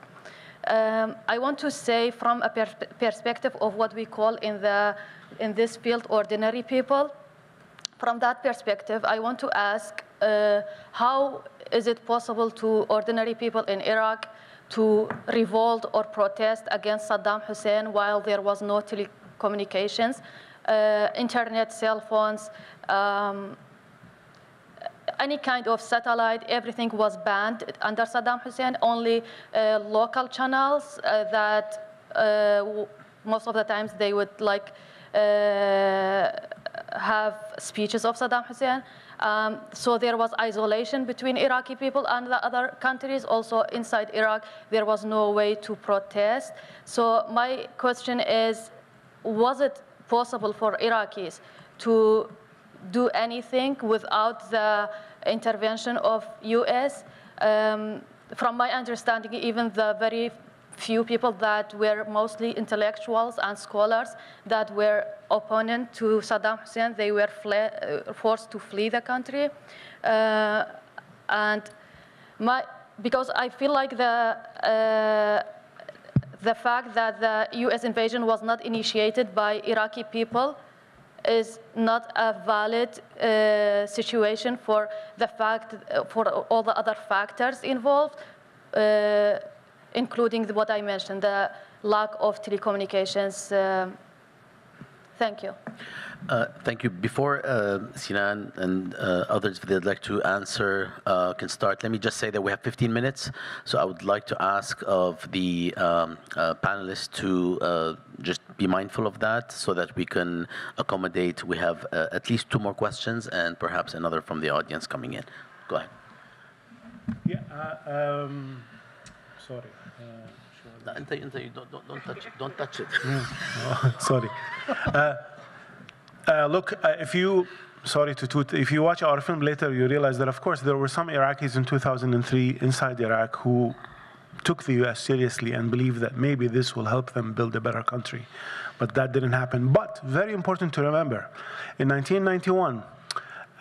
I: Um, I want to say from a per perspective of what we call in, the, in this field ordinary people. From that perspective, I want to ask uh, how is it possible to ordinary people in Iraq to revolt or protest against Saddam Hussein while there was no telecommunications, uh, internet, cell phones, um, any kind of satellite, everything was banned under Saddam Hussein. Only uh, local channels uh, that uh, most of the times they would like uh, have speeches of Saddam Hussein. Um, so there was isolation between Iraqi people and the other countries. Also inside Iraq, there was no way to protest. So my question is, was it possible for Iraqis to do anything without the intervention of U.S. Um, from my understanding, even the very few people that were mostly intellectuals and scholars that were opponent to Saddam Hussein, they were uh, forced to flee the country. Uh, and my, because I feel like the, uh, the fact that the U.S. invasion was not initiated by Iraqi people is not a valid uh, situation for the fact uh, for all the other factors involved, uh, including what I mentioned, the lack of telecommunications. Uh, Thank you.
C: Uh, Thank you. Before uh, Sinan and others, if they'd like to answer, can start, let me just say that we have 15 minutes. So I would like to ask of the um, panelists to just be mindful of that so that we can accommodate. We have uh, at least two more questions and perhaps another from the audience coming in. Go ahead.
D: Yeah, uh, um, sorry. Uh,
C: don't, don't, don't, touch, don't touch it.
D: Oh, sorry. Uh, uh look, uh, if you sorry to toot, if you watch our film later, you realize that, of course, there were some Iraqis in 2003 inside Iraq who took the US seriously and believed that maybe this will help them build a better country. But that didn't happen. But very important to remember, in 1991,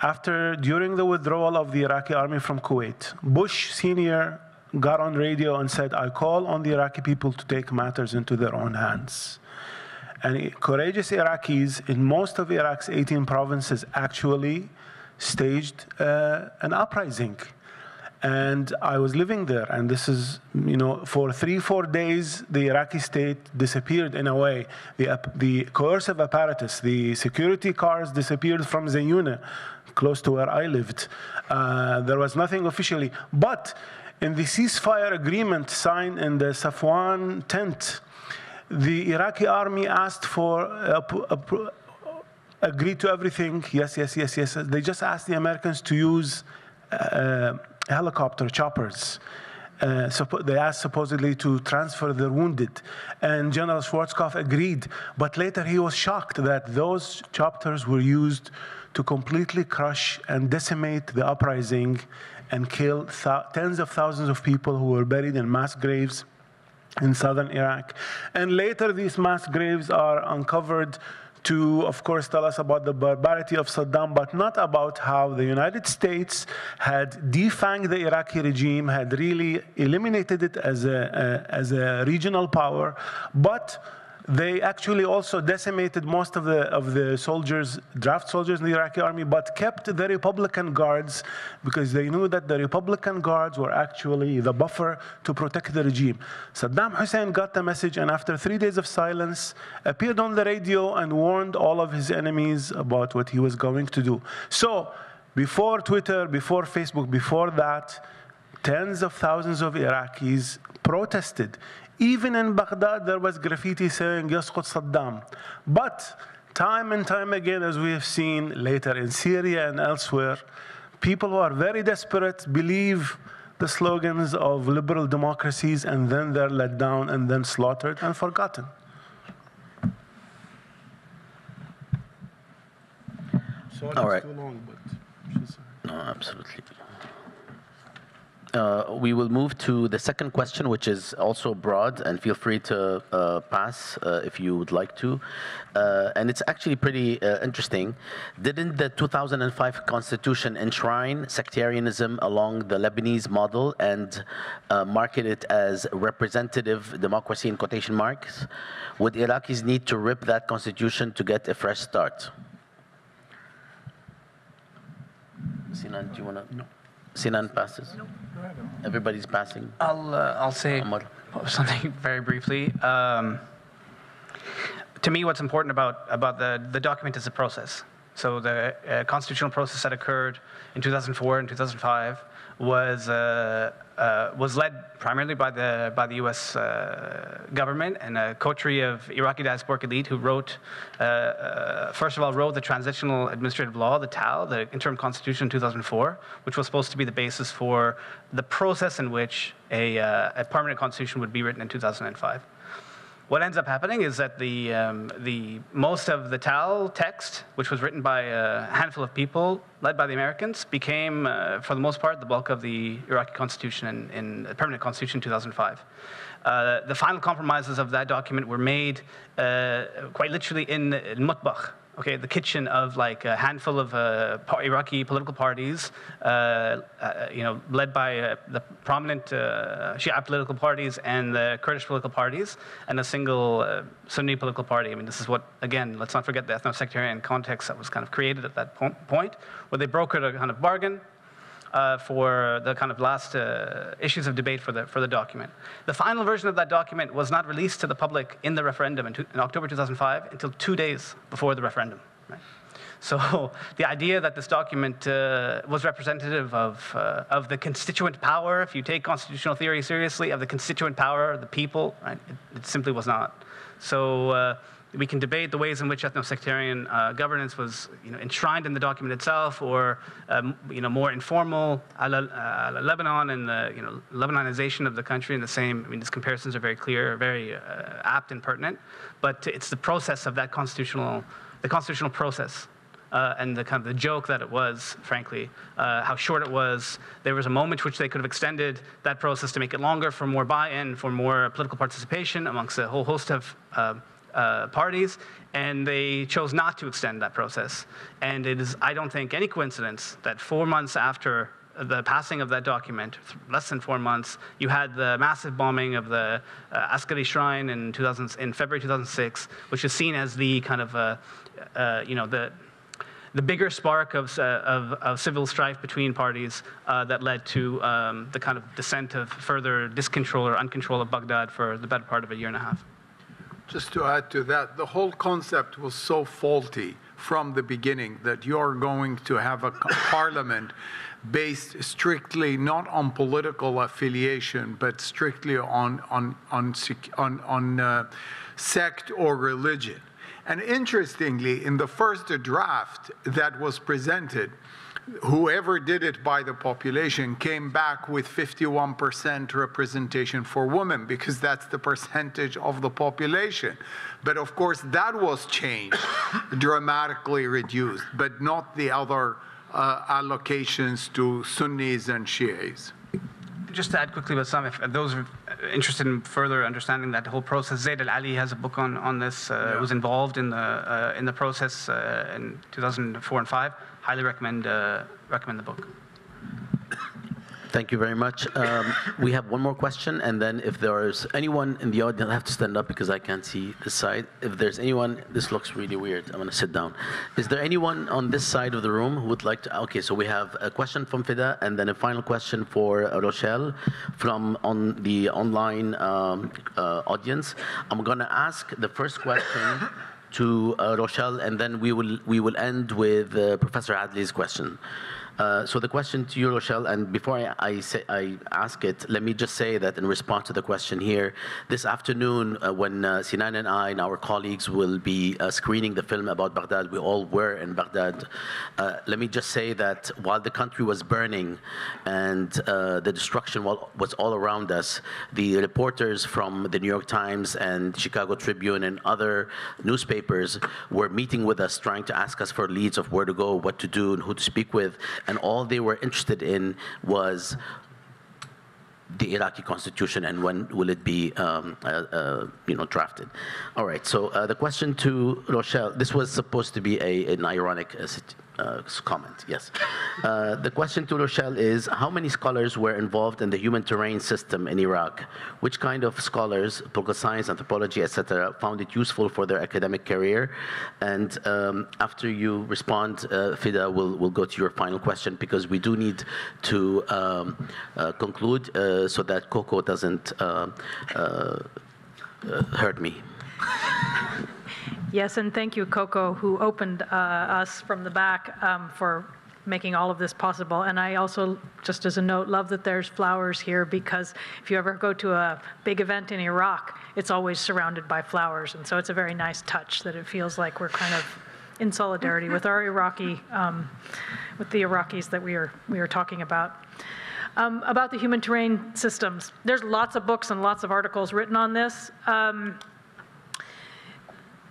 D: after, during the withdrawal of the Iraqi army from Kuwait, Bush Sr. got on radio and said, I call on the Iraqi people to take matters into their own hands. And courageous Iraqis in most of Iraq's 18 provinces actually staged uh, an uprising. And I was living there, and this is, you know, for three, four days, the Iraqi state disappeared in a way. The, the coercive apparatus, the security cars disappeared from Zayuna, close to where I lived. Uh, there was nothing officially. But in the ceasefire agreement signed in the Safwan tent, the Iraqi army asked for, a, a, agreed to everything. Yes, yes, yes, yes. They just asked the Americans to use uh, helicopter choppers. Uh, they asked supposedly to transfer their wounded, and General Schwarzkopf agreed. But later he was shocked that those choppers were used to completely crush and decimate the uprising and kill tens of thousands of people who were buried in mass graves in southern Iraq. And later, these mass graves are uncovered to, of course, tell us about the barbarity of Saddam, but not about how the United States had defanged the Iraqi regime, had really eliminated it as a, a as a regional power, but they actually also decimated most of the of the soldiers, draft soldiers in the Iraqi army, but kept the Republican guards because they knew that the Republican guards were actually the buffer to protect the regime. Saddam Hussein got the message, and after three days of silence, appeared on the radio and warned all of his enemies about what he was going to do. So, before Twitter, before Facebook, before that, tens of thousands of Iraqis protested. Even in Baghdad, there was graffiti saying, Yasqut Saddam. But time and time again, as we have seen later in Syria and elsewhere, people who are very desperate believe the slogans of liberal democracies and then they're let down and then slaughtered and forgotten. Sorry,
C: All
D: it's too long, but
C: No, absolutely. Uh, we will move to the second question, which is also broad, and feel free to uh, pass uh, if you would like to. Uh, and it's actually pretty uh, interesting. Didn't the 2005 constitution enshrine sectarianism along the Lebanese model and uh, market it as representative democracy in quotation marks? Would Iraqis need to rip that constitution to get a fresh start? Sinan, do you want to? No. Sinan passes? No. Everybody's passing?
H: I'll, uh, I'll say
C: Omar.
H: something very briefly. Um, to me, what's important about, about the, the document is the process. So the uh, constitutional process that occurred in 2004 and 2005 was, uh, uh, was led primarily by the, by the US uh, government and a coterie of Iraqi diasporic elite who wrote, uh, uh, first of all, wrote the Transitional Administrative Law, the TAL, the Interim Constitution in 2004, which was supposed to be the basis for the process in which a, uh, a permanent constitution would be written in 2005. What ends up happening is that the, um, the most of the TAL text, which was written by a handful of people, led by the Americans, became, uh, for the most part, the bulk of the Iraqi constitution in, in the permanent constitution in 2005. Uh, the final compromises of that document were made uh, quite literally in, in okay, the kitchen of like a handful of uh, Iraqi political parties, uh, uh, you know, led by uh, the prominent uh, Shia political parties and the Kurdish political parties, and a single Sunni political party. I mean, this is what, again, let's not forget the ethno-sectarian context that was kind of created at that po- point, where they brokered a kind of bargain. Uh, for the kind of last uh, issues of debate for the, for the document. The final version of that document was not released to the public in the referendum in, two, in October 2005 until two days before the referendum. Right? So the idea that this document uh, was representative of, uh, of the constituent power, if you take constitutional theory seriously, of the constituent power the people, right, it, it simply was not. So uh, we can debate the ways in which ethno-sectarian uh, governance was you know, enshrined in the document itself or um, you know, more informal, a la, a la Lebanon and the you know, Lebanonization of the country in the same, I mean, these comparisons are very clear, very uh, apt and pertinent, but it's the process of that constitutional, the constitutional process uh, and the kind of the joke that it was, frankly, uh, how short it was. There was a moment which they could have extended that process to make it longer for more buy-in, for more political participation amongst a whole host of uh, uh, parties, and they chose not to extend that process. And it is, I don't think, any coincidence that four months after the passing of that document, less than four months, you had the massive bombing of the uh, Askari Shrine in, 2000, in February 2006, which is seen as the kind of, uh, uh, you know, the the bigger spark of, uh, of, of, civil strife between parties uh, that led to um, the kind of descent of further discontrol or uncontrol of Baghdad for the better part of a year and a half.
B: Just to add to that, the whole concept was so faulty from the beginning that you're going to have a parliament based strictly not on political affiliation, but strictly on, on, on, on, on uh, sect or religion. And interestingly, in the first draft that was presented, whoever did it by the population came back with 51% representation for women because that's the percentage of the population. But of course, that was changed, dramatically reduced, but not the other uh, allocations to Sunnis and Shias
H: just to add quickly, Bassam, if those are interested in further understanding that whole process, Zaid Al Ali has a book on, on this, uh, yeah. was involved in the, uh, in the process uh, in 2004 and 5. Highly recommend, uh, recommend the book.
C: Thank you very much. Um, we have one more question, and then if there is anyone in the audience, I have to stand up because I can't see this side. If there's anyone, this looks really weird. I'm going to sit down. Is there anyone on this side of the room who would like to? Okay, so we have a question from Fida, and then a final question for Rochelle from on the online um, uh, audience. I'm going to ask the first question to uh, Rochelle, and then we will we will end with uh, Professor Adely's question. Uh, so the question to you, Rochelle, and before I, I, say, I, ask it, let me just say that in response to the question here, this afternoon uh, when uh, Sinan and I and our colleagues will be uh, screening the film about Baghdad, we all were in Baghdad. Uh, let me just say that while the country was burning and the destruction was all around us, the reporters from the New York Times and Chicago Tribune and other newspapers were meeting with us, trying to ask us for leads of where to go, what to do, and who to speak with and all they were interested in was the Iraqi constitution and when will it be um, uh, uh, you know drafted. All right so uh, the question to Rochelle this was supposed to be a, an ironic uh, comment, yes. Uh, the question to Rochelle is, how many scholars were involved in the human terrain system in Iraq? Which kind of scholars, political science, anthropology, etc., found it useful for their academic career? And um, after you respond, uh, Fida, we'll, we'll go to your final question because we do need to um, uh, conclude uh, so that Coco doesn't uh, hurt me.
E: Yes, and thank you, Coco, who opened uh, us from the back um, for making all of this possible. And I also, just as a note, love that there's flowers here because if you ever go to a big event in Iraq, it's always surrounded by flowers. And so it's a very nice touch that it feels like we're kind of in solidarity with our Iraqi, um, with the Iraqis that we are, we are talking about. Um, about the human terrain systems. There's lots of books and lots of articles written on this. Um,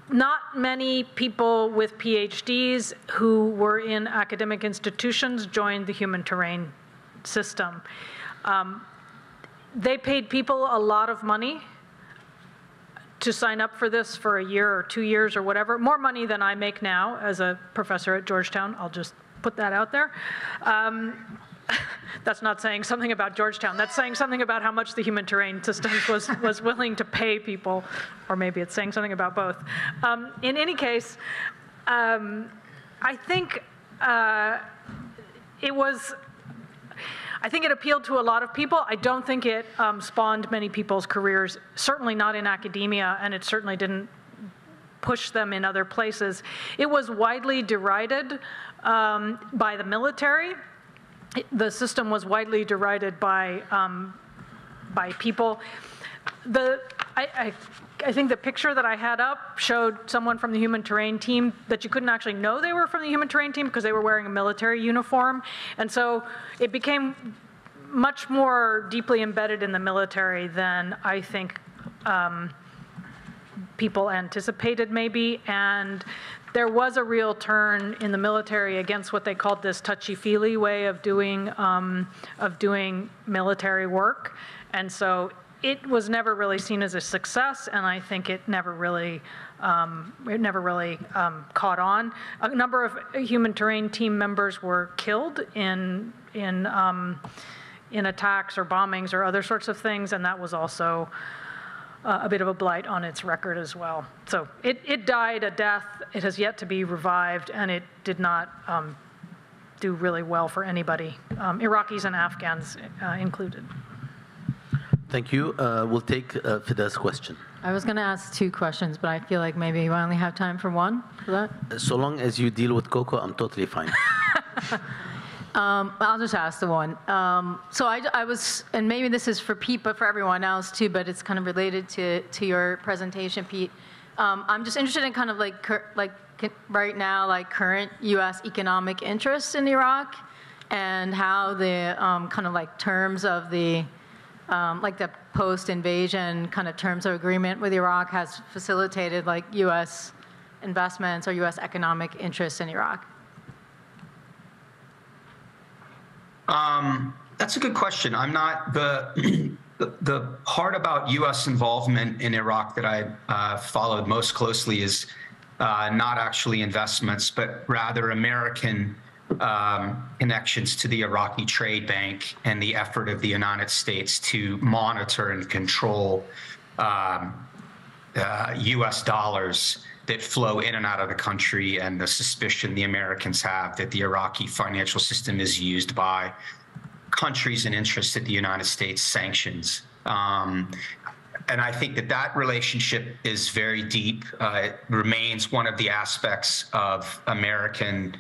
E: not many people with PhDs who were in academic institutions joined the human terrain system. Um, they paid people a lot of money to sign up for this for a year or two years or whatever, more money than I make now as a professor at Georgetown. I'll just put that out there. Um, that's not saying something about Georgetown. That's saying something about how much the human terrain systems was, was willing to pay people, or maybe it's saying something about both. Um, in any case, um, I think uh, it was I think it appealed to a lot of people. I don't think it um, spawned many people's careers, certainly not in academia, and it certainly didn't push them in other places. It was widely derided um, by the military. The system was widely derided by, um, by people. The, I, I, I think the picture that I had up showed someone from the human terrain team that you couldn't actually know they were from the human terrain team because they were wearing a military uniform. And so it became much more deeply embedded in the military than I think um, people anticipated maybe. And there was a real turn in the military against what they called this touchy-feely way of doing, um, of doing military work. And so it was never really seen as a success, and I think it never really, um, it never really um, caught on. A number of human terrain team members were killed in, in, um, in attacks or bombings or other sorts of things, and that was also uh, a bit of a blight on its record as well. So it, it died a death. It has yet to be revived, and it did not um, do really well for anybody, um, Iraqis and Afghans uh, included.
G: Thank you. Uh, We'll take uh, Fida's question.
J: I was going to ask two questions, but I feel like maybe we only have time for one for that.
G: So long as you deal with Coco, I'm totally fine.
J: Um, I'll just ask the one. Um, so I, I was, and maybe this is for Pete, but for everyone else too, but it's kind of related to, to your presentation, Pete. Um, I'm just interested in kind of like, like right now, like current U.S. economic interests in Iraq and how the um, kind of like terms of the, um, like the post-invasion kind of terms of agreement with Iraq has facilitated like U.S. investments or U.S. economic interests in Iraq.
F: Um, that's a good question. I'm not the the, part about U.S. involvement in Iraq that I uh, followed most closely is uh, not actually investments, but rather American um, connections to the Iraqi Trade Bank and the effort of the United States to monitor and control um, uh, U.S. dollars that flow in and out of the country, and the suspicion the Americans have that the Iraqi financial system is used by countries and interests that the United States sanctions. Um, and I think that that relationship is very deep. Uh, it remains one of the aspects of American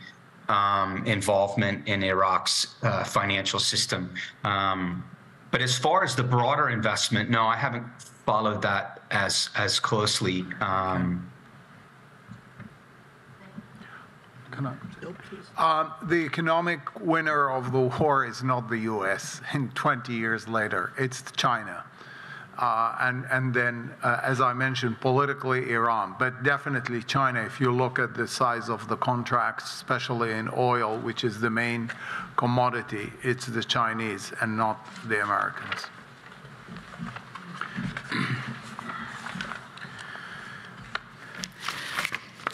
F: um, involvement in Iraq's uh, financial system. Um, but as far as the broader investment, no, I haven't followed that as as closely. Um,
B: Um, The economic winner of the war is not the US in 20 years later, it's China. Uh, And, and then, uh, as I mentioned, politically Iran, but definitely China. If you look at the size of the contracts, especially in oil, which is the main commodity, it's the Chinese and not the Americans.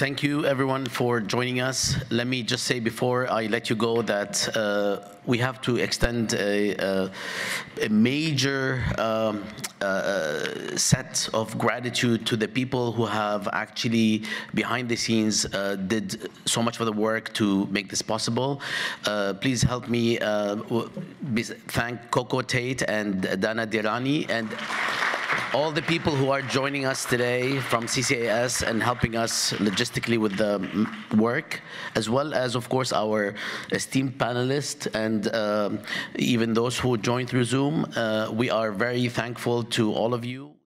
C: Thank you, everyone, for joining us. Let me just say before I let you go that uh, we have to extend a, a, a major um, uh, set of gratitude to the people who have actually, behind the scenes, uh, did so much of the work to make this possible. Uh, please help me uh, thank Coco Tate and Dana Dirani and all the people who are joining us today from CCAS and helping us logistically with the work, as well as, of course, our esteemed panelists and um, even those who joined through Zoom. Uh, we are very thankful to all of you.